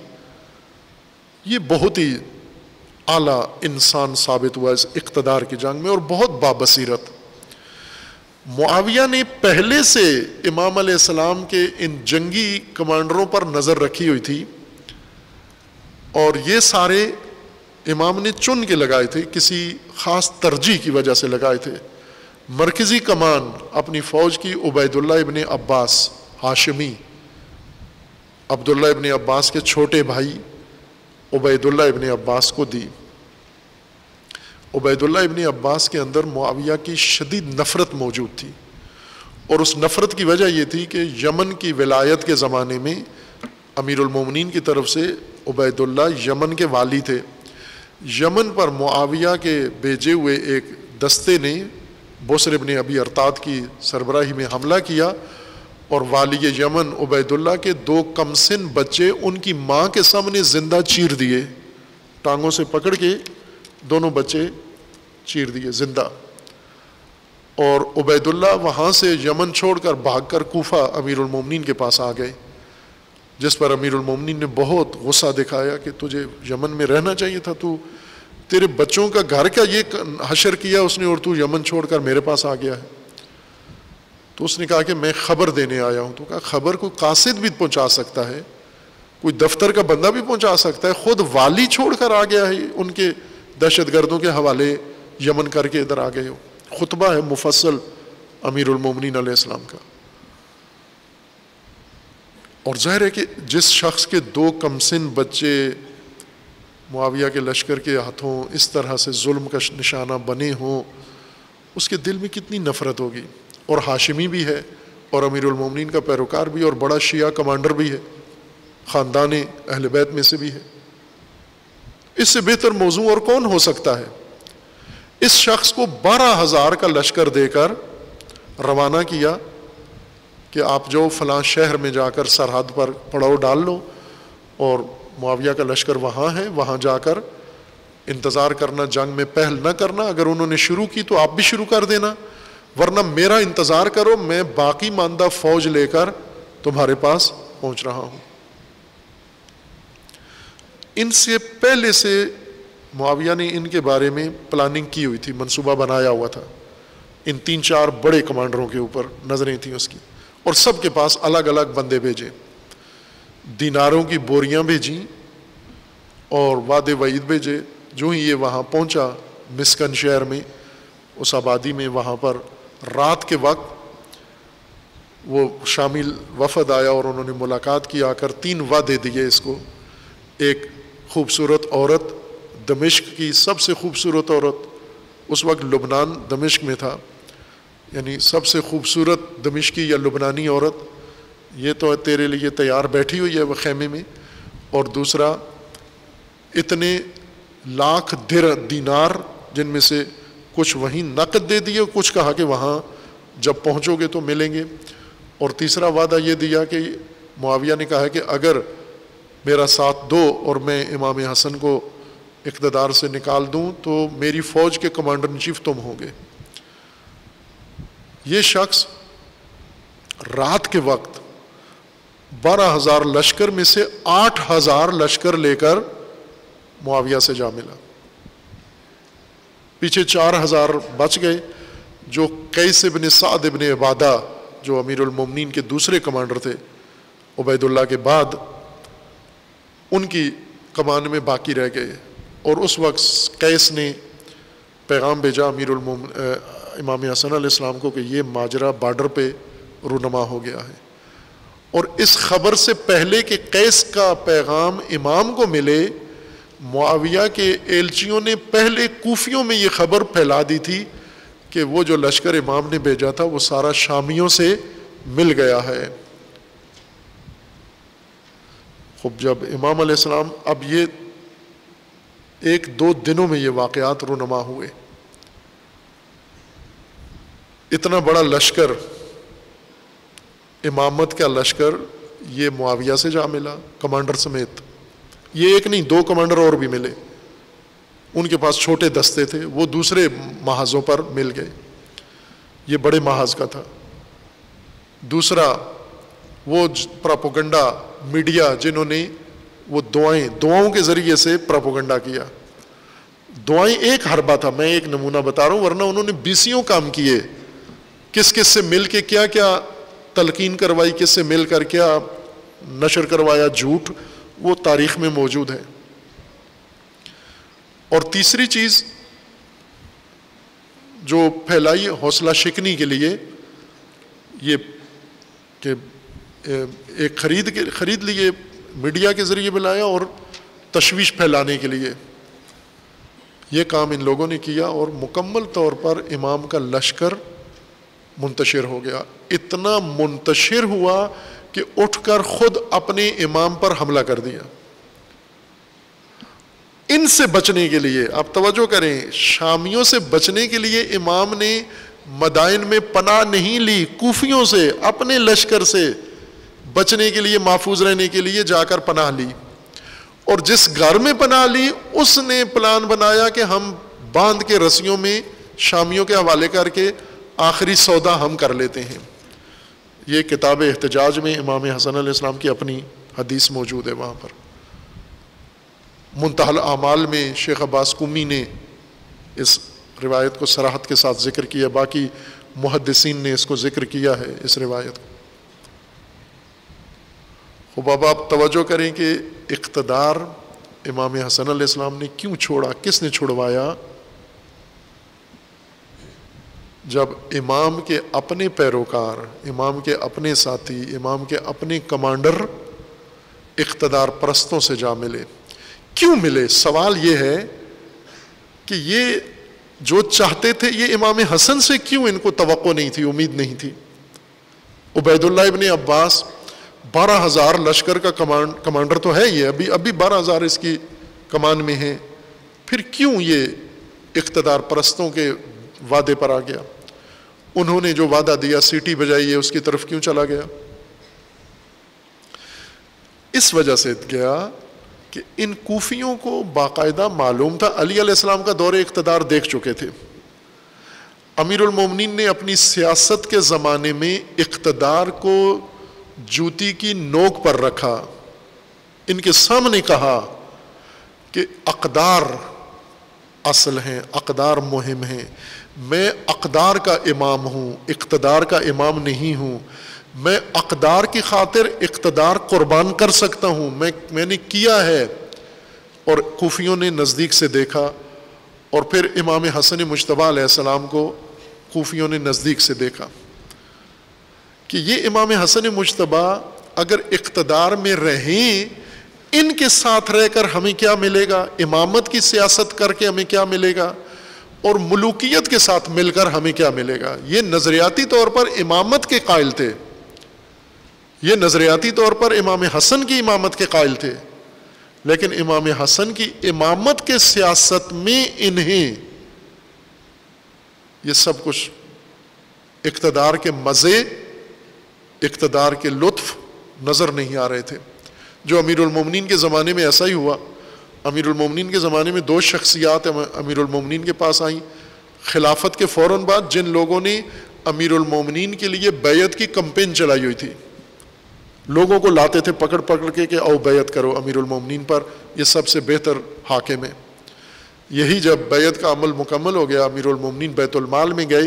ये बहुत ही आला इंसान साबित हुआ इस इकतदार की जंग में और बहुत बाबसीरत। मुआविया ने पहले से इमाम सलाम के इन जंगी कमांडरों पर नज़र रखी हुई थी और ये सारे इमाम ने चुन के लगाए थे, किसी ख़ास तरजीह की वजह से लगाए थे। मरकज़ी कमान अपनी फ़ौज की उबैदुल्ला इबन अब्बास हाशमी अब्दुल्ला इबन अब्बास के छोटे भाई उबैदुल्ला इबन अब्बास को दी। उबैदुल्ला इबन अब्बास के अंदर मुआविया की शदीद नफ़रत मौजूद थी और उस नफ़रत की वजह यह थी कि यमन की विलायत के ज़माने में अमीरमिन की तरफ़ से उबैदुल्ला यमन के वाली थे। यमन पर मुआविया के भेजे हुए एक दस्ते ने बसर इबन अबी अरताद की सरबराही में हमला किया और वाली यमन उबैदुल्ला के दो कमसिन बच्चे उनकी माँ के सामने ज़िंदा चीर दिए, टांगों से पकड़ के दोनों बच्चे चीर दिए ज़िंदा। और उबैदुल्ला वहाँ से यमन छोड़कर भागकर कोफा अमीरमिन के पास आ गए, जिस पर अमीरमिन ने बहुत गुस्सा दिखाया कि तुझे यमन में रहना चाहिए था, तू तेरे बच्चों का घर का ये हशर किया उसने और तू यमन छोड़कर मेरे पास आ गया है? तो उसने कहा कि मैं खबर देने आया हूँ। तो कहा, खबर कोई कासिद भी पहुँचा सकता है, कोई दफ्तर का बंदा भी पहुँचा सकता है, खुद वाली छोड़कर आ गया है उनके दहशत गर्दों के हवाले यमन करके इधर आ गए हो। खुतबा है मुफसल अमीरमिन इस्लाम का। और ज़ाहिर है कि जिस शख्स के दो कमसिन बच्चे मुआविया के लश्कर के हाथों इस तरह से जुल्म का निशाना बने हों, उसके दिल में कितनी नफ़रत होगी। और हाशिमी भी है, और अमीरमिन का पैरोकार भी, और बड़ा शिया कमांडर भी है, ख़ानदान अहल बैत में से भी है। इससे बेहतर मौजू और कौन हो सकता है? इस शख्स को बारह हज़ार का लश्कर देकर रवाना किया कि आप जो फलां शहर में जाकर सरहद पर पड़ाव डाल लो, और मुआविया का लश्कर वहाँ है, वहाँ जाकर इंतज़ार करना, जंग में पहल न करना, अगर उन्होंने शुरू की तो आप भी शुरू कर देना। वरना मेरा इंतज़ार करो, मैं बाकी मानदा फौज लेकर तुम्हारे पास पहुँच रहा हूँ। इनसे पहले से मुआविया ने इनके बारे में प्लानिंग की हुई थी, मंसूबा बनाया हुआ था। इन तीन चार बड़े कमांडरों के ऊपर नज़रें थी उसकी। और सबके पास अलग अलग बंदे भेजे। दिनारों की बोरियाँ भेजी और वादे वईद भेजे। जो ही ये वहाँ पहुँचा मिसकन शहर में, उस आबादी में वहाँ पर रात के वक्त वो शामिल वफद आया और उन्होंने मुलाकात की। आकर तीन वादे दिए इसको। एक, खूबसूरत औरत, दमिश्क की सबसे खूबसूरत औरत। उस वक्त लुबनान दमिश्क में था, यानी सबसे खूबसूरत दमिश्की या लुबनानी औरत। ये तो तेरे लिए तैयार बैठी हुई है वह खेमे में। और दूसरा, इतने लाख दिर, दीनार जिनमें से कुछ वहीं नकद दे दिए, कुछ कहा कि वहाँ जब पहुँचोगे तो मिलेंगे। और तीसरा वादा ये दिया कि मुआविया ने कहा कि अगर मेरा साथ दो और मैं इमाम हसन को इकतदार से निकाल दूँ तो मेरी फ़ौज के कमांडर इन चीफ तुम होगे। ये शख्स रात के वक्त बारह हज़ार लश्कर में से आठ हज़ार लश्कर लेकर मुआविया से जा मिला। पीछे चार हज़ार बच गए, जो कैस इबन साद इबन इबादा जो अमीरमिन के दूसरे कमांडर थे उबैदुल्ला के बाद उनकी कमान में बाकी रह गए और उस वक्त कैस ने पैगाम भेजा अमीर इमाम हसन इस्लाम को कि ये माजरा बॉर्डर पे रूनमा हो गया है। और इस खबर से पहले कि कैस का पैगाम इमाम को मिले, मुआविया के एलचियों ने पहले कूफियों में ये खबर फैला दी थी कि वो जो लश्कर इमाम ने भेजा था, वो सारा शामियों से मिल गया है। खूब, जब इमाम सलाम, अब ये एक दो दिनों में ये वाक़ात रुनमा हुए। इतना बड़ा लश्कर इमामत का लश्कर ये मुआविया से जा मिला, कमांडर समेत। ये एक नहीं, दो कमांडर और भी मिले। उनके पास छोटे दस्ते थे, वो दूसरे महाजों पर मिल गए। ये बड़े महाज का था। दूसरा, वो प्रापोगंडा मीडिया जिन्होंने वो दुआएँ, दुआओं के ज़रिए से प्रापोगंडा किया। दुआएँ एक हरबा था, मैं एक नमूना बता रहा हूँ, वरना उन्होंने बीसियों काम किए। किस किस से मिल के क्या क्या तलकीन करवाई किससे? मिल कर क्या नशर करवाया, झूठ, वो तारीख में मौजूद है। और तीसरी चीज़ जो फैलाई हौसला शिकनी के लिए, ये कि एक खरीद के, खरीद लिए मीडिया के ज़रिए बुलाया और तशवीश फैलाने के लिए। ये काम इन लोगों ने किया और मुकम्मल तौर पर इमाम का लश्कर मुंतशिर हो गया। इतना मुंतशिर हुआ कि उठकर खुद अपने इमाम पर हमला कर दिया। इनसे बचने के लिए, आप तवज्जो करें, शामियों से बचने के लिए इमाम ने मदाइन में पनाह नहीं ली, कूफियों से, अपने लश्कर से बचने के लिए, महफूज रहने के लिए जाकर पनाह ली। और जिस घर में पनाह ली, उसने प्लान बनाया कि हम बाँध के रस्सियों में शामियों के हवाले करके आखिरी सौदा हम कर लेते हैं। ये किताब एहतजाज में इमाम हसन इस्लाम की अपनी हदीस मौजूद है वहाँ पर। मुंतहल आमाल में शेख अब्बास कुमी ने इस रिवायत को सराहत के साथ ज़िक्र किया, बाकी मुहदसिन ने इसको ज़िक्र किया है इस रिवायत को। खुबाब आप तवज्जो करें कि इकतदार इमाम हसन इस्लाम ने क्यों छोड़ा, किसने छुड़वाया जब इमाम के अपने पैरोकार, इमाम के अपने साथी, इमाम के अपने कमांडर इकतदार परस्तों से जा मिले। क्यों मिले? सवाल ये है कि ये जो चाहते थे, ये इमाम हसन से क्यों इनको तो नहीं थी, उम्मीद नहीं थी? उबैदुल्ला इबन अब्बास, बारह हज़ार लश्कर का कमांड, कमांडर तो है ये अभी अभी बारह हज़ार इसकी कमान में है। फिर क्यों ये इकतदार परस्तों के वादे पर आ गया? उन्होंने जो वादा दिया, सीटी बजाई है उसकी तरफ़ क्यों चला गया? इस वजह से गया कि इन कूफियों को बाकायदा मालूम था। अली अलैहिस्सलाम का दौरे इकतदार देख चुके थे। अमीरमिन ने अपनी सियासत के ज़माने में इकतदार को जूती की नोक पर रखा। इनके सामने कहा कि अकदार असल हैं, अकदार मुहिम हैं। मैं अकदार का इमाम हूँ, इकतदार का इमाम नहीं हूँ। मैं अकदार की खातिर इकतदार कुर्बान कर सकता हूँ। मैं, मैंने किया है। और खूफियों ने नज़दीक से देखा और फिर इमाम हसन मुशतबा सलाम को खूफियों ने नज़दीक से देखा कि ये इमाम हसन मुशतबा अगर इकतदार में रहें, इनके साथ रहकर हमें क्या मिलेगा? इमामत की सियासत करके हमें क्या मिलेगा? और मलूकियत के साथ मिलकर हमें क्या मिलेगा? ये नजरियाती तौर पर इमामत के कायल थे। ये नजरियाती तौर पर इमाम हसन की इमामत के कायल थे। लेकिन इमाम हसन की इमामत के सियासत में इन्हें ये सब कुछ इकतदार के मज़े, इकतदार के लुत्फ नज़र नहीं आ रहे थे। जो अमीरमिन के ज़माने में ऐसा ही हुआ अमीरमिन के ज़माने में दो शख्सियात अमीरमिन के पास आई। खिलाफत के फ़ौर बाद जिन लोगों ने अमीरमिन के लिए बैत की कंपेन चलाई हुई थी, लोगों को लाते थे पकड़ पकड़ के कि आओ बैत करो अमीरमिन पर यह सबसे बेहतर हाकिम है। यही जब बैत का अमल मुकम्मल हो गया अमीरमिन बैतुलमाल में गए,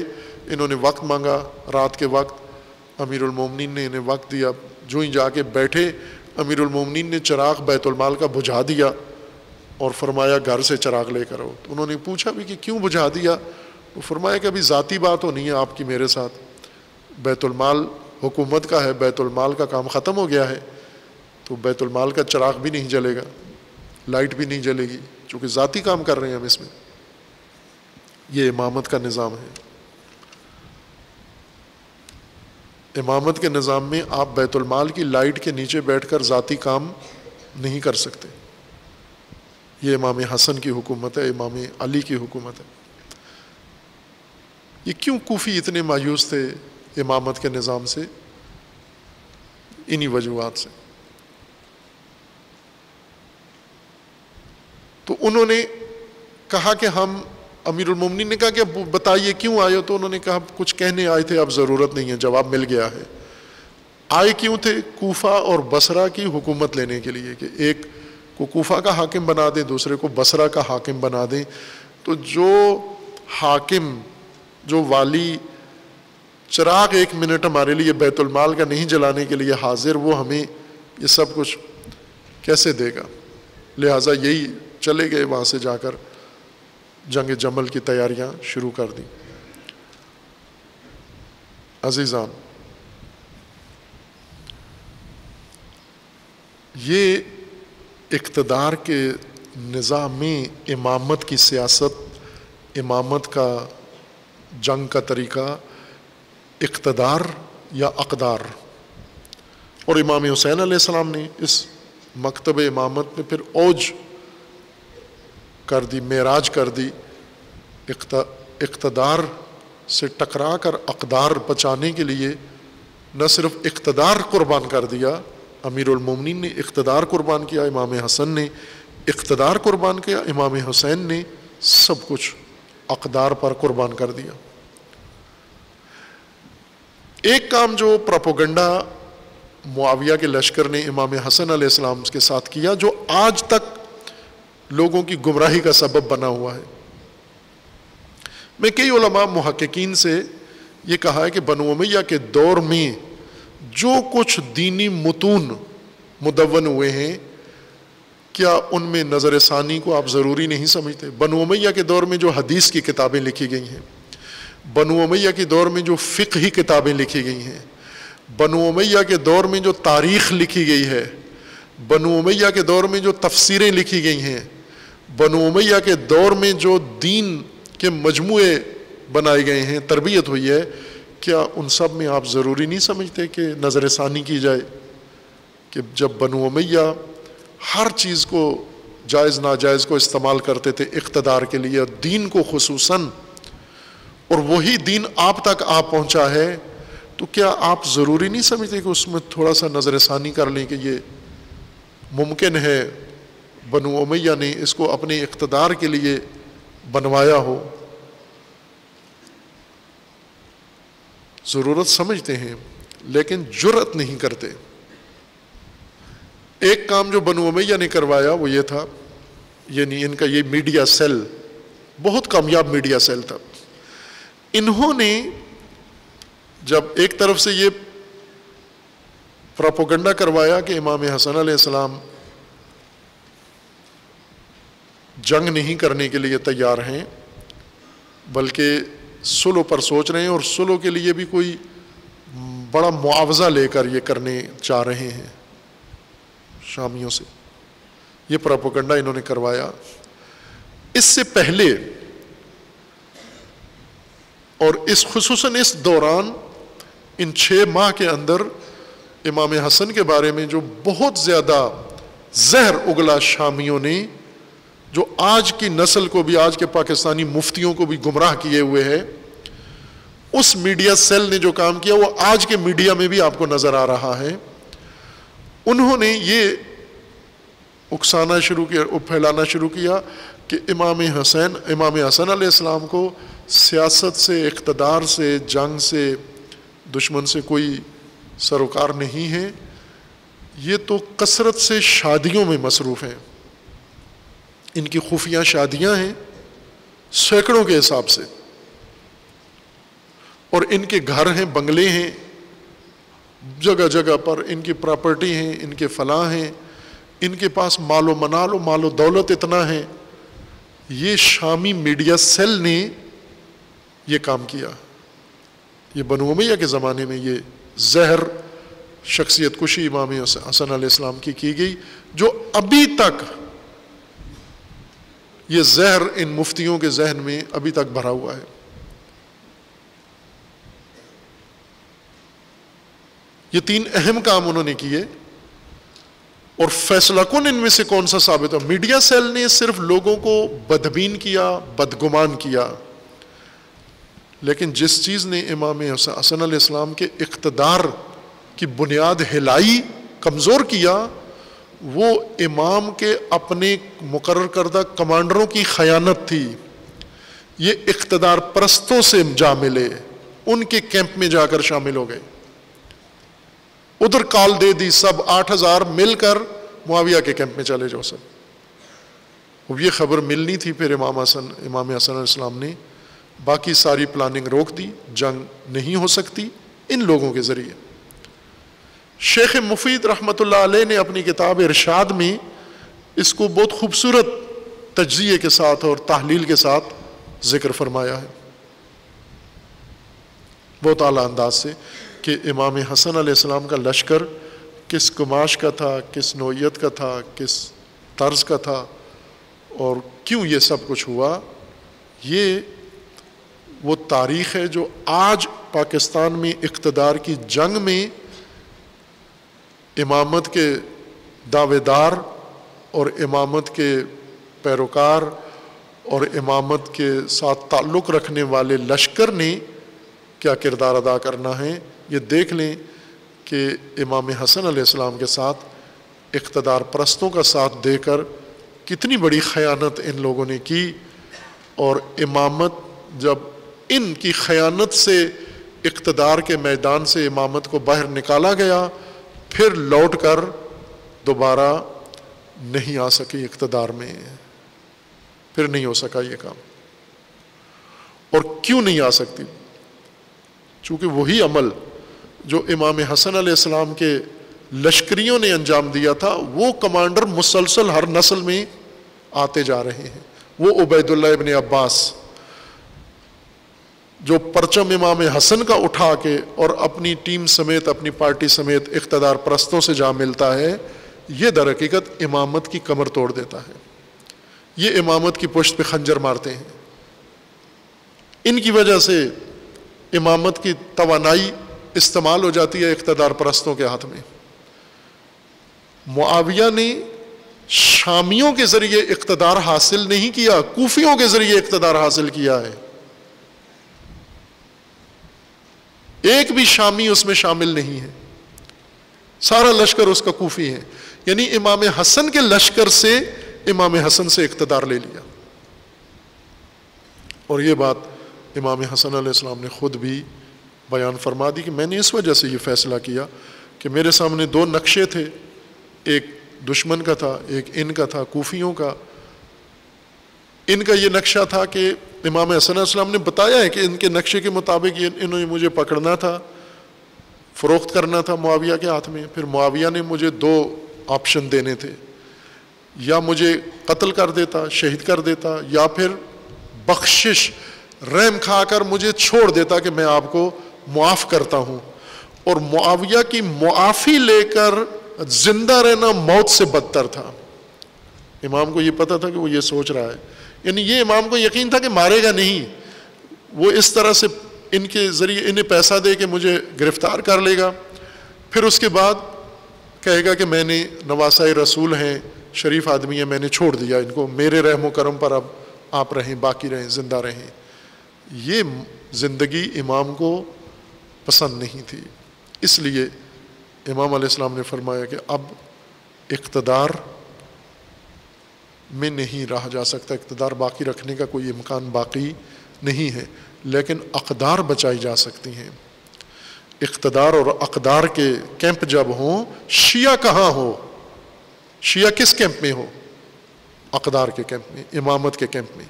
इन्होंने वक्त मांगा रात के वक्त। अमीरमिन ने इन्हें वक्त दिया, जो ही जाके बैठे अमीरमिन ने चराग बैतुलमाल का बुझा दिया। और फरमाया, घर से चराग लेकर आओ। तो उन्होंने पूछा भी कि क्यों बुझा दिया? तो फरमाया कि अभी ज़ाती बात हो नहीं है आपकी मेरे साथ। बैतुलमाल हुकूमत का है बैतुलमाल का काम ख़त्म हो गया है तो बैतुलमाल का चराग भी नहीं जलेगा, लाइट भी नहीं जलेगी चूँकि ज़ाती काम कर रहे हैं हम इसमें। ये इमामत का निज़ाम है। इमामत के निज़ाम में आप बैतुलमाल की लाइट के नीचे बैठकर ज़ाती काम नहीं कर सकते। ये इमाम हसन की हुकूमत है, इमाम अली की हुकूमत है। ये क्यों कोफ़ी इतने मायूस थे इमामत के निज़ाम से? इन्हीं वजूहत से। तो उन्होंने कहा कि हम अमीरमिन ने कहा कि बताइए क्यों आए हो? तो उन्होंने कहा कुछ कहने आए थे, अब ज़रूरत नहीं है, जवाब मिल गया है। आए क्यों थे? कोफा और बसरा की हुकूमत लेने के लिए कि एक को कोफा का हाकिम बना दें, दूसरे को बसरा का हाकिम बना दें। तो जो हाकिम, जो वाली चिराग एक मिनट हमारे लिए बैतुलमाल का नहीं जलाने के लिए हाजिर, वो हमें ये सब कुछ कैसे देगा? लिहाजा यही चले गए वहाँ से जाकर, जंग जमल की तैयारियाँ शुरू कर दी। अजीज़ान, ये इकतदार के निज़ाम में इमामत की सियासत, इमामत का जंग का तरीका, इकतदार या अकदार? और इमाम हुसैन आसमाम ने इस मकतब इमामत में फिर ओज कर दी, मेराज कर दी इकतदार से टकरा कर अकदार बचाने के लिए न सिर्फ़ इकतदार कुर्बान कर दिया अमीरमिन ने इकतदार कुर्बान किया, इमाम हसन ने इकतदार कुर्बान किया, इमाम हुसैन ने सब कुछ अकदार पर कुर्बान कर दिया। एक काम जो प्रोपोगंडा मुआविया के लश्कर ने इमाम हसन आसमाम के साथ किया, जो आज तक लोगों की गुमराही का सबब बना हुआ है। मैं कई महक्कीन से ये कहा है कि बनु उमैया के दौर में जो कुछ दीनी मतून मुदवन हुए हैं, क्या उनमें नज़र षानी को आप ज़रूरी नहीं समझते? बनु उमैया के दौर में जो हदीस की किताबें लिखी गई हैं, बनु उमैया के दौर में जो फ़िक्ही किताबें लिखी गई हैं, बनु उमैया के दौर में जो तारीख़ लिखी गई है, बनु उमैया के दौर में जो तफसीरें लिखी गई हैं, बनु उमैया के दौर में जो दीन के मजमू बनाए गए हैं, तरबियत हुई है क्या उन सब में आप ज़रूरी नहीं समझते कि नज़र षानी की जाए? कि जब बनु उमैया हर चीज़ को जायज़ नाजायज़ को इस्तेमाल करते थे इकतदार के लिए, दीन को खसूस और वही दीन आप तक आ पहुँचा है तो क्या आप ज़रूरी नहीं समझते कि उसमें थोड़ा सा नज़र षानी कर लें कि ये मुमकिन है बनु उमैया ने इसको अपने इकतदार के लिए बनवाया हो? ज़रूरत समझते हैं, लेकिन जुरत नहीं करते। एक काम जो बनु उमैया ने करवाया, वो ये था, यानी इनका ये मीडिया सेल, बहुत कामयाब मीडिया सेल था। इन्होंने जब एक तरफ़ से ये प्रोपोगंडा करवाया कि इमाम हसन सलाम जंग नहीं करने के लिए तैयार हैं, बल्कि सुलो पर सोच रहे हैं और सुलो के लिए भी कोई बड़ा मुआवजा लेकर ये करने जा रहे हैं। शामियों से ये प्रोपोगंडा इन्होंने करवाया। इससे पहले और इस खसूस इस दौरान इन छः माह के अंदर इमाम हसन के बारे में जो बहुत ज़्यादा जहर उगला शामियों ने, जो आज की नस्ल को भी, आज के पाकिस्तानी मुफ्तियों को भी गुमराह किए हुए है उस मीडिया सेल ने जो काम किया, वो आज के मीडिया में भी आपको नज़र आ रहा है। उन्होंने ये उकसाना शुरू किया फैलाना शुरू किया कि इमाम हसैन, इमाम हसन इस्लाम को सियासत से, इकतदार से, जंग से, दुश्मन से कोई सरोकार नहीं है। ये तो कसरत से शादियों में मसरूफ़ हैं। इनकी खुफिया शादियाँ हैं सैकड़ों के हिसाब से। और इनके घर हैं, बंगले हैं, जगह जगह पर इनकी प्रॉपर्टी हैं, इनके फलां हैं, इनके पास मालो मनालो, मालो दौलत इतना है। ये शामी मीडिया सेल ने ये काम किया। ये बनु उमैया के ज़माने में ये जहर शख्सियत कुशी इमाम हसन इस्लाम की की गई, जो अभी तक ये जहर इन मुफ्तियों के जहन में अभी तक भरा हुआ है। ये तीन अहम काम उन्होंने किए। और फैसला कौन इनमें से कौन सा साबित हो? मीडिया सेल ने सिर्फ़ लोगों को बदबीन किया, बदगुमान किया। लेकिन जिस चीज़ ने इमाम हसन इस्लाम के इकतदार की बुनियाद हिलाई, कमज़ोर किया, वो इमाम के अपने मुकर करदा कमांडरों की खयानत थी। ये इकतदार परस्तों से जा मिले, उनके कैंप में जाकर शामिल हो गए। उधर कॉल दे दी सब आठ हज़ार मिलकर मुआविया के कैंप में चले जाओ सब अब ये खबर मिलनी थी फिर इमाम हसन इमाम हसन इस्लाम ने। बाकी सारी प्लानिंग रोक दी, जंग नहीं हो सकती इन लोगों के ज़रिए। शेख मुफीद रहमत ने अपनी किताब इरशाद में इसको बहुत खूबसूरत तजिए के साथ और तहलील के साथ ज़िक्र फरमाया है। बहुत अला अंदाज से। कि इमाम हसन आसमाम का लश्कर किस कुमाश का था, किस नोयत का था, किस तर्ज का था और क्यों ये सब कुछ हुआ, ये वो तारीख़ है जो आज पाकिस्तान में इकतदार की जंग में इमामत के दावेदार और इमामत के पैरोकार और इमामत के साथ ताल्लुक़ रखने वाले लश्कर ने क्या किरदार अदा करना है? ये देख लें कि इमाम हसन आसमाम के साथ इकतदार परस्तों का साथ देकर कितनी बड़ी ख़यानत इन लोगों ने की। और इमामत जब इनकी ख़यानत से इकतदार के मैदान से इमामत को बाहर निकाला गया, फिर लौट कर दोबारा नहीं आ सकी इकतदार में। फिर नहीं हो सका ये काम। और क्यों नहीं आ सकती? चूँकि वही अमल जो इमाम हसन आसमाम के लश्करियों ने अंजाम दिया था, वो कमांडर मुसलसल हर नस्ल में आते जा रहे हैं। वो उबैदुल्ला इबन अब्बास, जो परचम इमाम हसन का उठा के और अपनी टीम समेत, अपनी पार्टी समेत इकतदार परस्तों से जा मिलता है, ये दर हकीकत इमामत की कमर तोड़ देता है। ये इमामत की पुश्त पे खंजर मारते हैं। इनकी वजह से इमामत की तोानाई इस्तेमाल हो जाती है इकतदार परस्तों के हाथ में। मुआविया ने शामियों के ज़रिए इकतदार हासिल नहीं किया, कूफियों के ज़रिए इकतदार हासिल किया है। एक भी शामी उसमें शामिल नहीं है। सारा लश्कर उसका कूफी है। यानी इमाम हसन के लश्कर से इमाम हसन से इकतदार ले लिया। और ये बात इमाम हसन आसमाम ने ख़ुद भी बयान फरमा दी कि मैंने इस वजह से ये फ़ैसला किया कि मेरे सामने दो नक्शे थे। एक दुश्मन का था, एक इनका था, कूफियों का। इनका ये नक्शा था कि इमाम हसन ने बताया है कि इनके नक्शे के मुताबिक ये इन्होंने मुझे पकड़ना था, फ़रोख्त करना था मुआविया के हाथ में। फिर मुआविया ने मुझे दो ऑप्शन देने थे। या मुझे कत्ल कर देता, शहीद कर देता, या फिर बख्शिश, रहम खाकर मुझे छोड़ देता कि मैं आपको मुआफ़ करता हूँ। और मुआविया की मुआफ़ी लेकर ज़िंदा रहना मौत से बदतर था। इमाम को ये पता था कि वो ये सोच रहा है। यानी ये इमाम को यकीन था कि मारेगा नहीं। वो इस तरह से इनके ज़रिए इन्हें पैसा दे के मुझे गिरफ़्तार कर लेगा। फिर उसके बाद कहेगा कि मैंने नवासा रसूल हैं, शरीफ आदमी है, मैंने छोड़ दिया इनको। मेरे रहम करम पर अब आप रहें, बाकी रहें, ज़िंदा रहें। ये ज़िंदगी इमाम को पसंद नहीं थी। इसलिए इमाम आसमाम ने फरमाया कि अब इकतदार में नहीं रहा जा सकता। इकतदार बाकी रखने का कोई इम्कान बाकी नहीं है, लेकिन अकदार बचाई जा सकती हैं। इकतदार और अकदार के कैंप जब हों, शिया कहाँ हो? शिया किस कैंप में हो? अकदार के कैंप में, इमामत के कैंप में।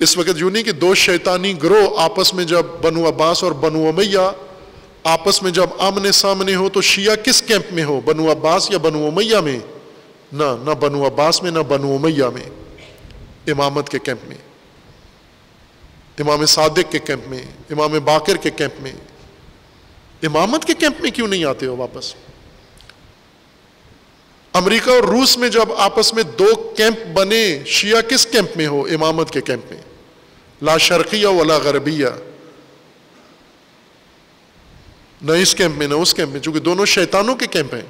इस वक्त यूँ नहीं कि दो शैतानी ग्रोह आपस में जब बनु अब्बास और बनु उमैया आपस में जब आमने सामने हो तो शिया किस कैंप में हो? बनु अब्बास या बनु उमैया में? ना ना बनु अब्बास में, ना बनु उमैया में। इमामत के कैंप में, इमाम सादिक के कैंप में, इमाम बाकर के कैंप में। इमामत के कैंप में क्यों नहीं आते हो वापस? अमेरिका और रूस में जब आपस में दो कैंप बने, शिया किस कैंप में हो? इमामत के कैंप में। ला शर्किया वाला गरबिया। न इस कैंप में, न उस कैंप में, चूँकि दोनों शैतानों के कैंप हैं।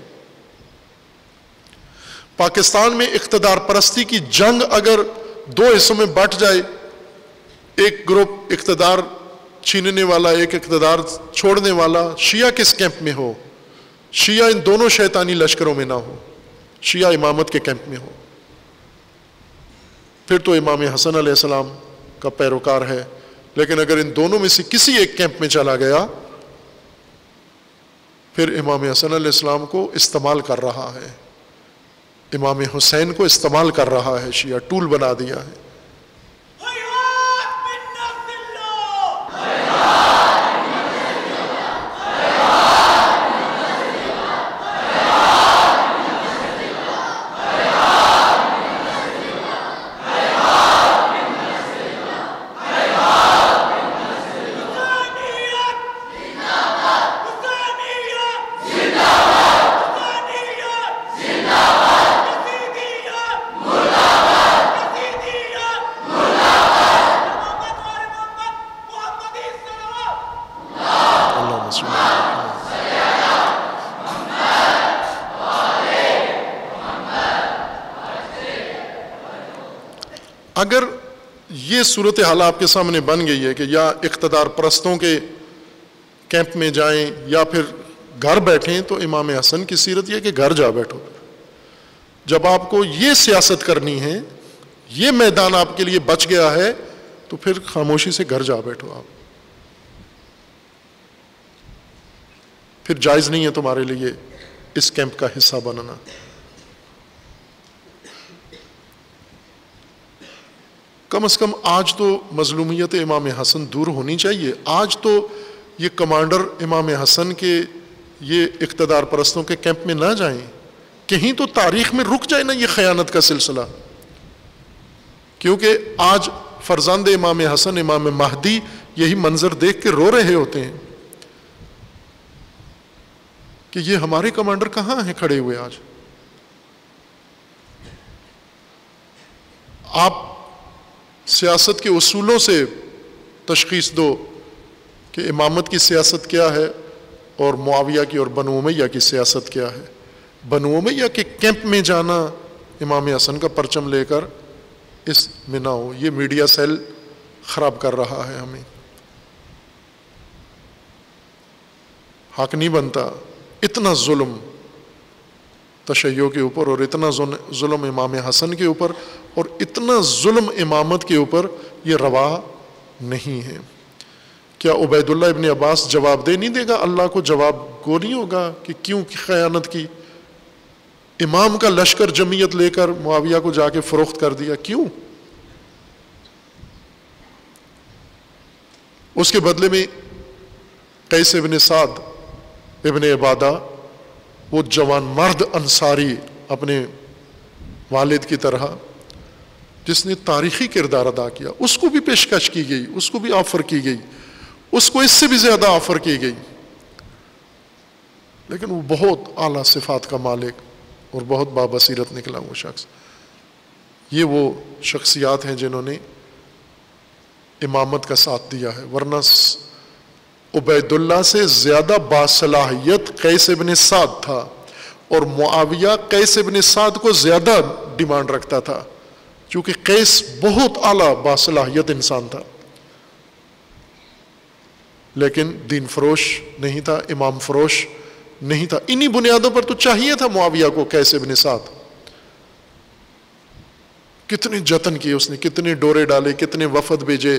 पाकिस्तान में इकतदार परस्ती की जंग अगर दो हिस्सों में बट जाए, एक ग्रुप इकतदार छीनने वाला, एक इकतदार छोड़ने वाला, शिया किस कैंप में हो? शिया इन दोनों शैतानी लश्करों में ना हो। शिया इमामत के कैंप में हो। फिर तो इमाम हसन सलाम का पैरोकार है। लेकिन अगर इन दोनों में से किसी एक कैंप में चला गया, फिर इमाम हसन इस्लाम को इस्तेमाल कर रहा है। इमाम हुसैन को इस्तेमाल कर रहा है, शिया टूल बना दिया है। अगर ये सूरत हाल आपके सामने बन गई है कि या इकतदार परस्तों के कैंप में जाएँ या फिर घर बैठें तो इमाम हसन की सीरत यह कि घर जा बैठो। जब आपको ये सियासत करनी है, ये मैदान आपके लिए बच गया है तो फिर खामोशी से घर जा बैठो आप। फिर जायज़ नहीं है तुम्हारे लिए इस कैंप का हिस्सा बनना। कम अज़ कम आज तो मजलूमियत इमाम हसन दूर होनी चाहिए। आज तो ये कमांडर इमाम हसन के ये इकतदार परस्तों के कैंप में ना जाएँ। कहीं तो तारीख में रुक जाए ना ये ख़यानत का सिलसिला। क्योंकि आज फरजांद इमाम हसन, इमाम महदी यही मंजर देख के रो रहे होते हैं कि ये हमारे कमांडर कहाँ हैं खड़े हुए आज। आप सियासत के असूलों से तशखीस दो कि इमामत की सियासत क्या है और मुआविया की और बनु उमैया की सियासत क्या है। बनु उमैया के कैंप में जाना इमाम हसन का परचम लेकर इस में ना हो ये मीडिया सेल ख़राब कर रहा है हमें। हक नहीं बनता। इतना जुल्म तशैयों के ऊपर और इतना जुल्म इमाम हसन के ऊपर और इतना जुल्म इमामत के ऊपर ये रवा नहीं है। क्या उबैदुल्ला इबन अब्बास जवाब दे नहीं देगा? अल्लाह को जवाब गो नहीं होगा कि क्यों ख़यानत की? इमाम का लश्कर जमीयत लेकर मुआविया को जाके फ़रोख्त कर दिया क्यों? उसके बदले में कैसे इबन साद इबन इबादा वो जवान मर्द अंसारी अपने वालिद की तरह, जिसने तारीखी किरदार अदा किया, उसको भी पेशकश की गई, उसको भी ऑफ़र की गई, उसको इससे भी ज़्यादा ऑफ़र की गई। लेकिन वो बहुत आला सिफात का मालिक और बहुत बाबसीरत निकला वो शख्स। ये वो शख्सियात हैं जिन्होंने इमामत का साथ दिया है, वरना उबैदुल्ला से ज़्यादा बासलाहियत कैस इबन साद था और मुआविया कैस इबन साद को ज़्यादा डिमांड रखता था, क्योंकि कैस बहुत आला बासलाहियत इंसान था। लेकिन दीन फरोश नहीं था, इमाम फरोश नहीं था। इन्हीं बुनियादों पर तो चाहिए था मुआविया को कैसे बिन साथ कितने जतन किए उसने, कितने डोरे डाले, कितने वफद भेजे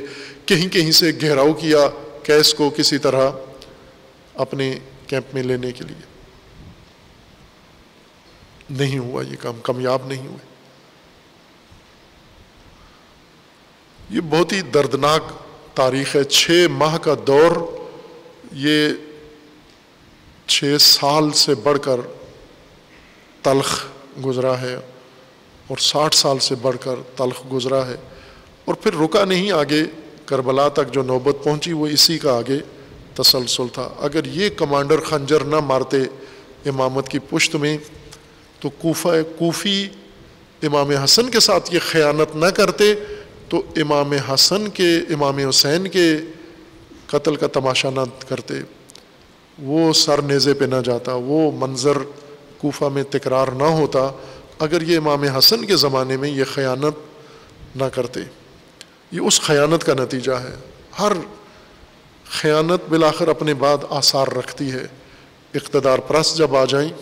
कहीं कहीं से घेराव किया कैस को किसी तरह अपने कैंप में लेने के लिए। नहीं हुआ ये काम, कामयाब नहीं हुए। ये बहुत ही दर्दनाक तारीख है। छः माह का दौर ये छः साल से बढ़कर तलख गुज़रा है और साठ साल से बढ़कर तलख गुज़रा है। और फिर रुका नहीं आगे करबला तक जो नौबत पहुँची, वो इसी का आगे तसलसल था। अगर ये कमांडर खंजर ना मारते इमामत की पुश्त में तो कोफा, कोफ़ी इमाम हसन के साथ ये ख़यानत न करते तो इमाम हसन के, इमाम हुसैन के कत्ल का तमाशा न करते। वो सर नेज़े पे ना जाता, वो मंज़र कोफा में तकरार ना होता, अगर ये इमाम हसन के ज़माने में ये ख़यानत ना करते। ये उस ख़यानत का नतीजा है। हर ख़यानत बिलाखिर अपने बाद आसार रखती है। इकतदार प्रस जब आ जाए,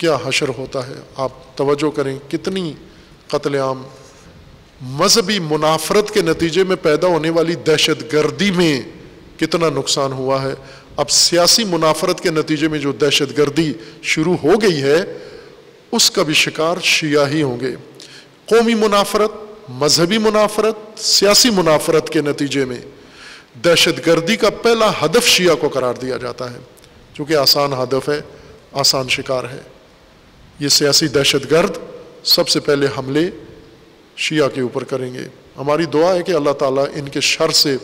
क्या हशर होता है? आप तवज्जो करें, कितनी कत्ल आम मजहबी मुनाफरत के नतीजे में पैदा होने वाली दहशत गर्दी में कितना नुकसान हुआ है। अब सियासी मुनाफरत के नतीजे में जो दहशत गर्दी शुरू हो गई है, उसका भी शिकार शिया ही होंगे। कौमी मुनाफरत मजहबी मुनाफरत, सियासी मुनाफरत के नतीजे में दहशत गर्दी का पहला हदफ शिया को करार दिया जाता है क्योंकि आसान हदफ है, आसान शिकार है। ये सियासी दहशत गर्द सबसे पहले हमले शिया के ऊपर करेंगे। हमारी दुआ है कि अल्लाह ताला इनके शर से,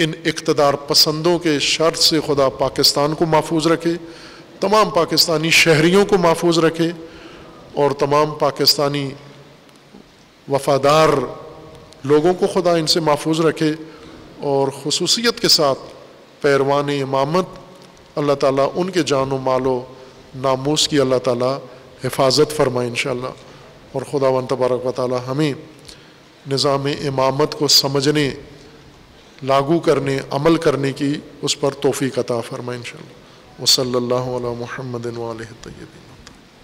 इन इकतदार पसंदों के शर से खुदा पाकिस्तान को महफूज रखे, तमाम पाकिस्तानी शहरीों को महफूज रखे और तमाम पाकिस्तानी वफादार लोगों को खुदा इनसे महफूज रखे और खसूसियत के साथ पैरवान, इमामत, अल्लाह ताला उनके जान मालो नामूस की अल्लाह ताला हिफाजत फरमाए इन और खुदा वन तबारक वाली हमें निज़ाम इमामत को समझने, लागू करने, अमल करने की उस पर तोफ़ी अता फरमा इन वसल्ला महमद तयबी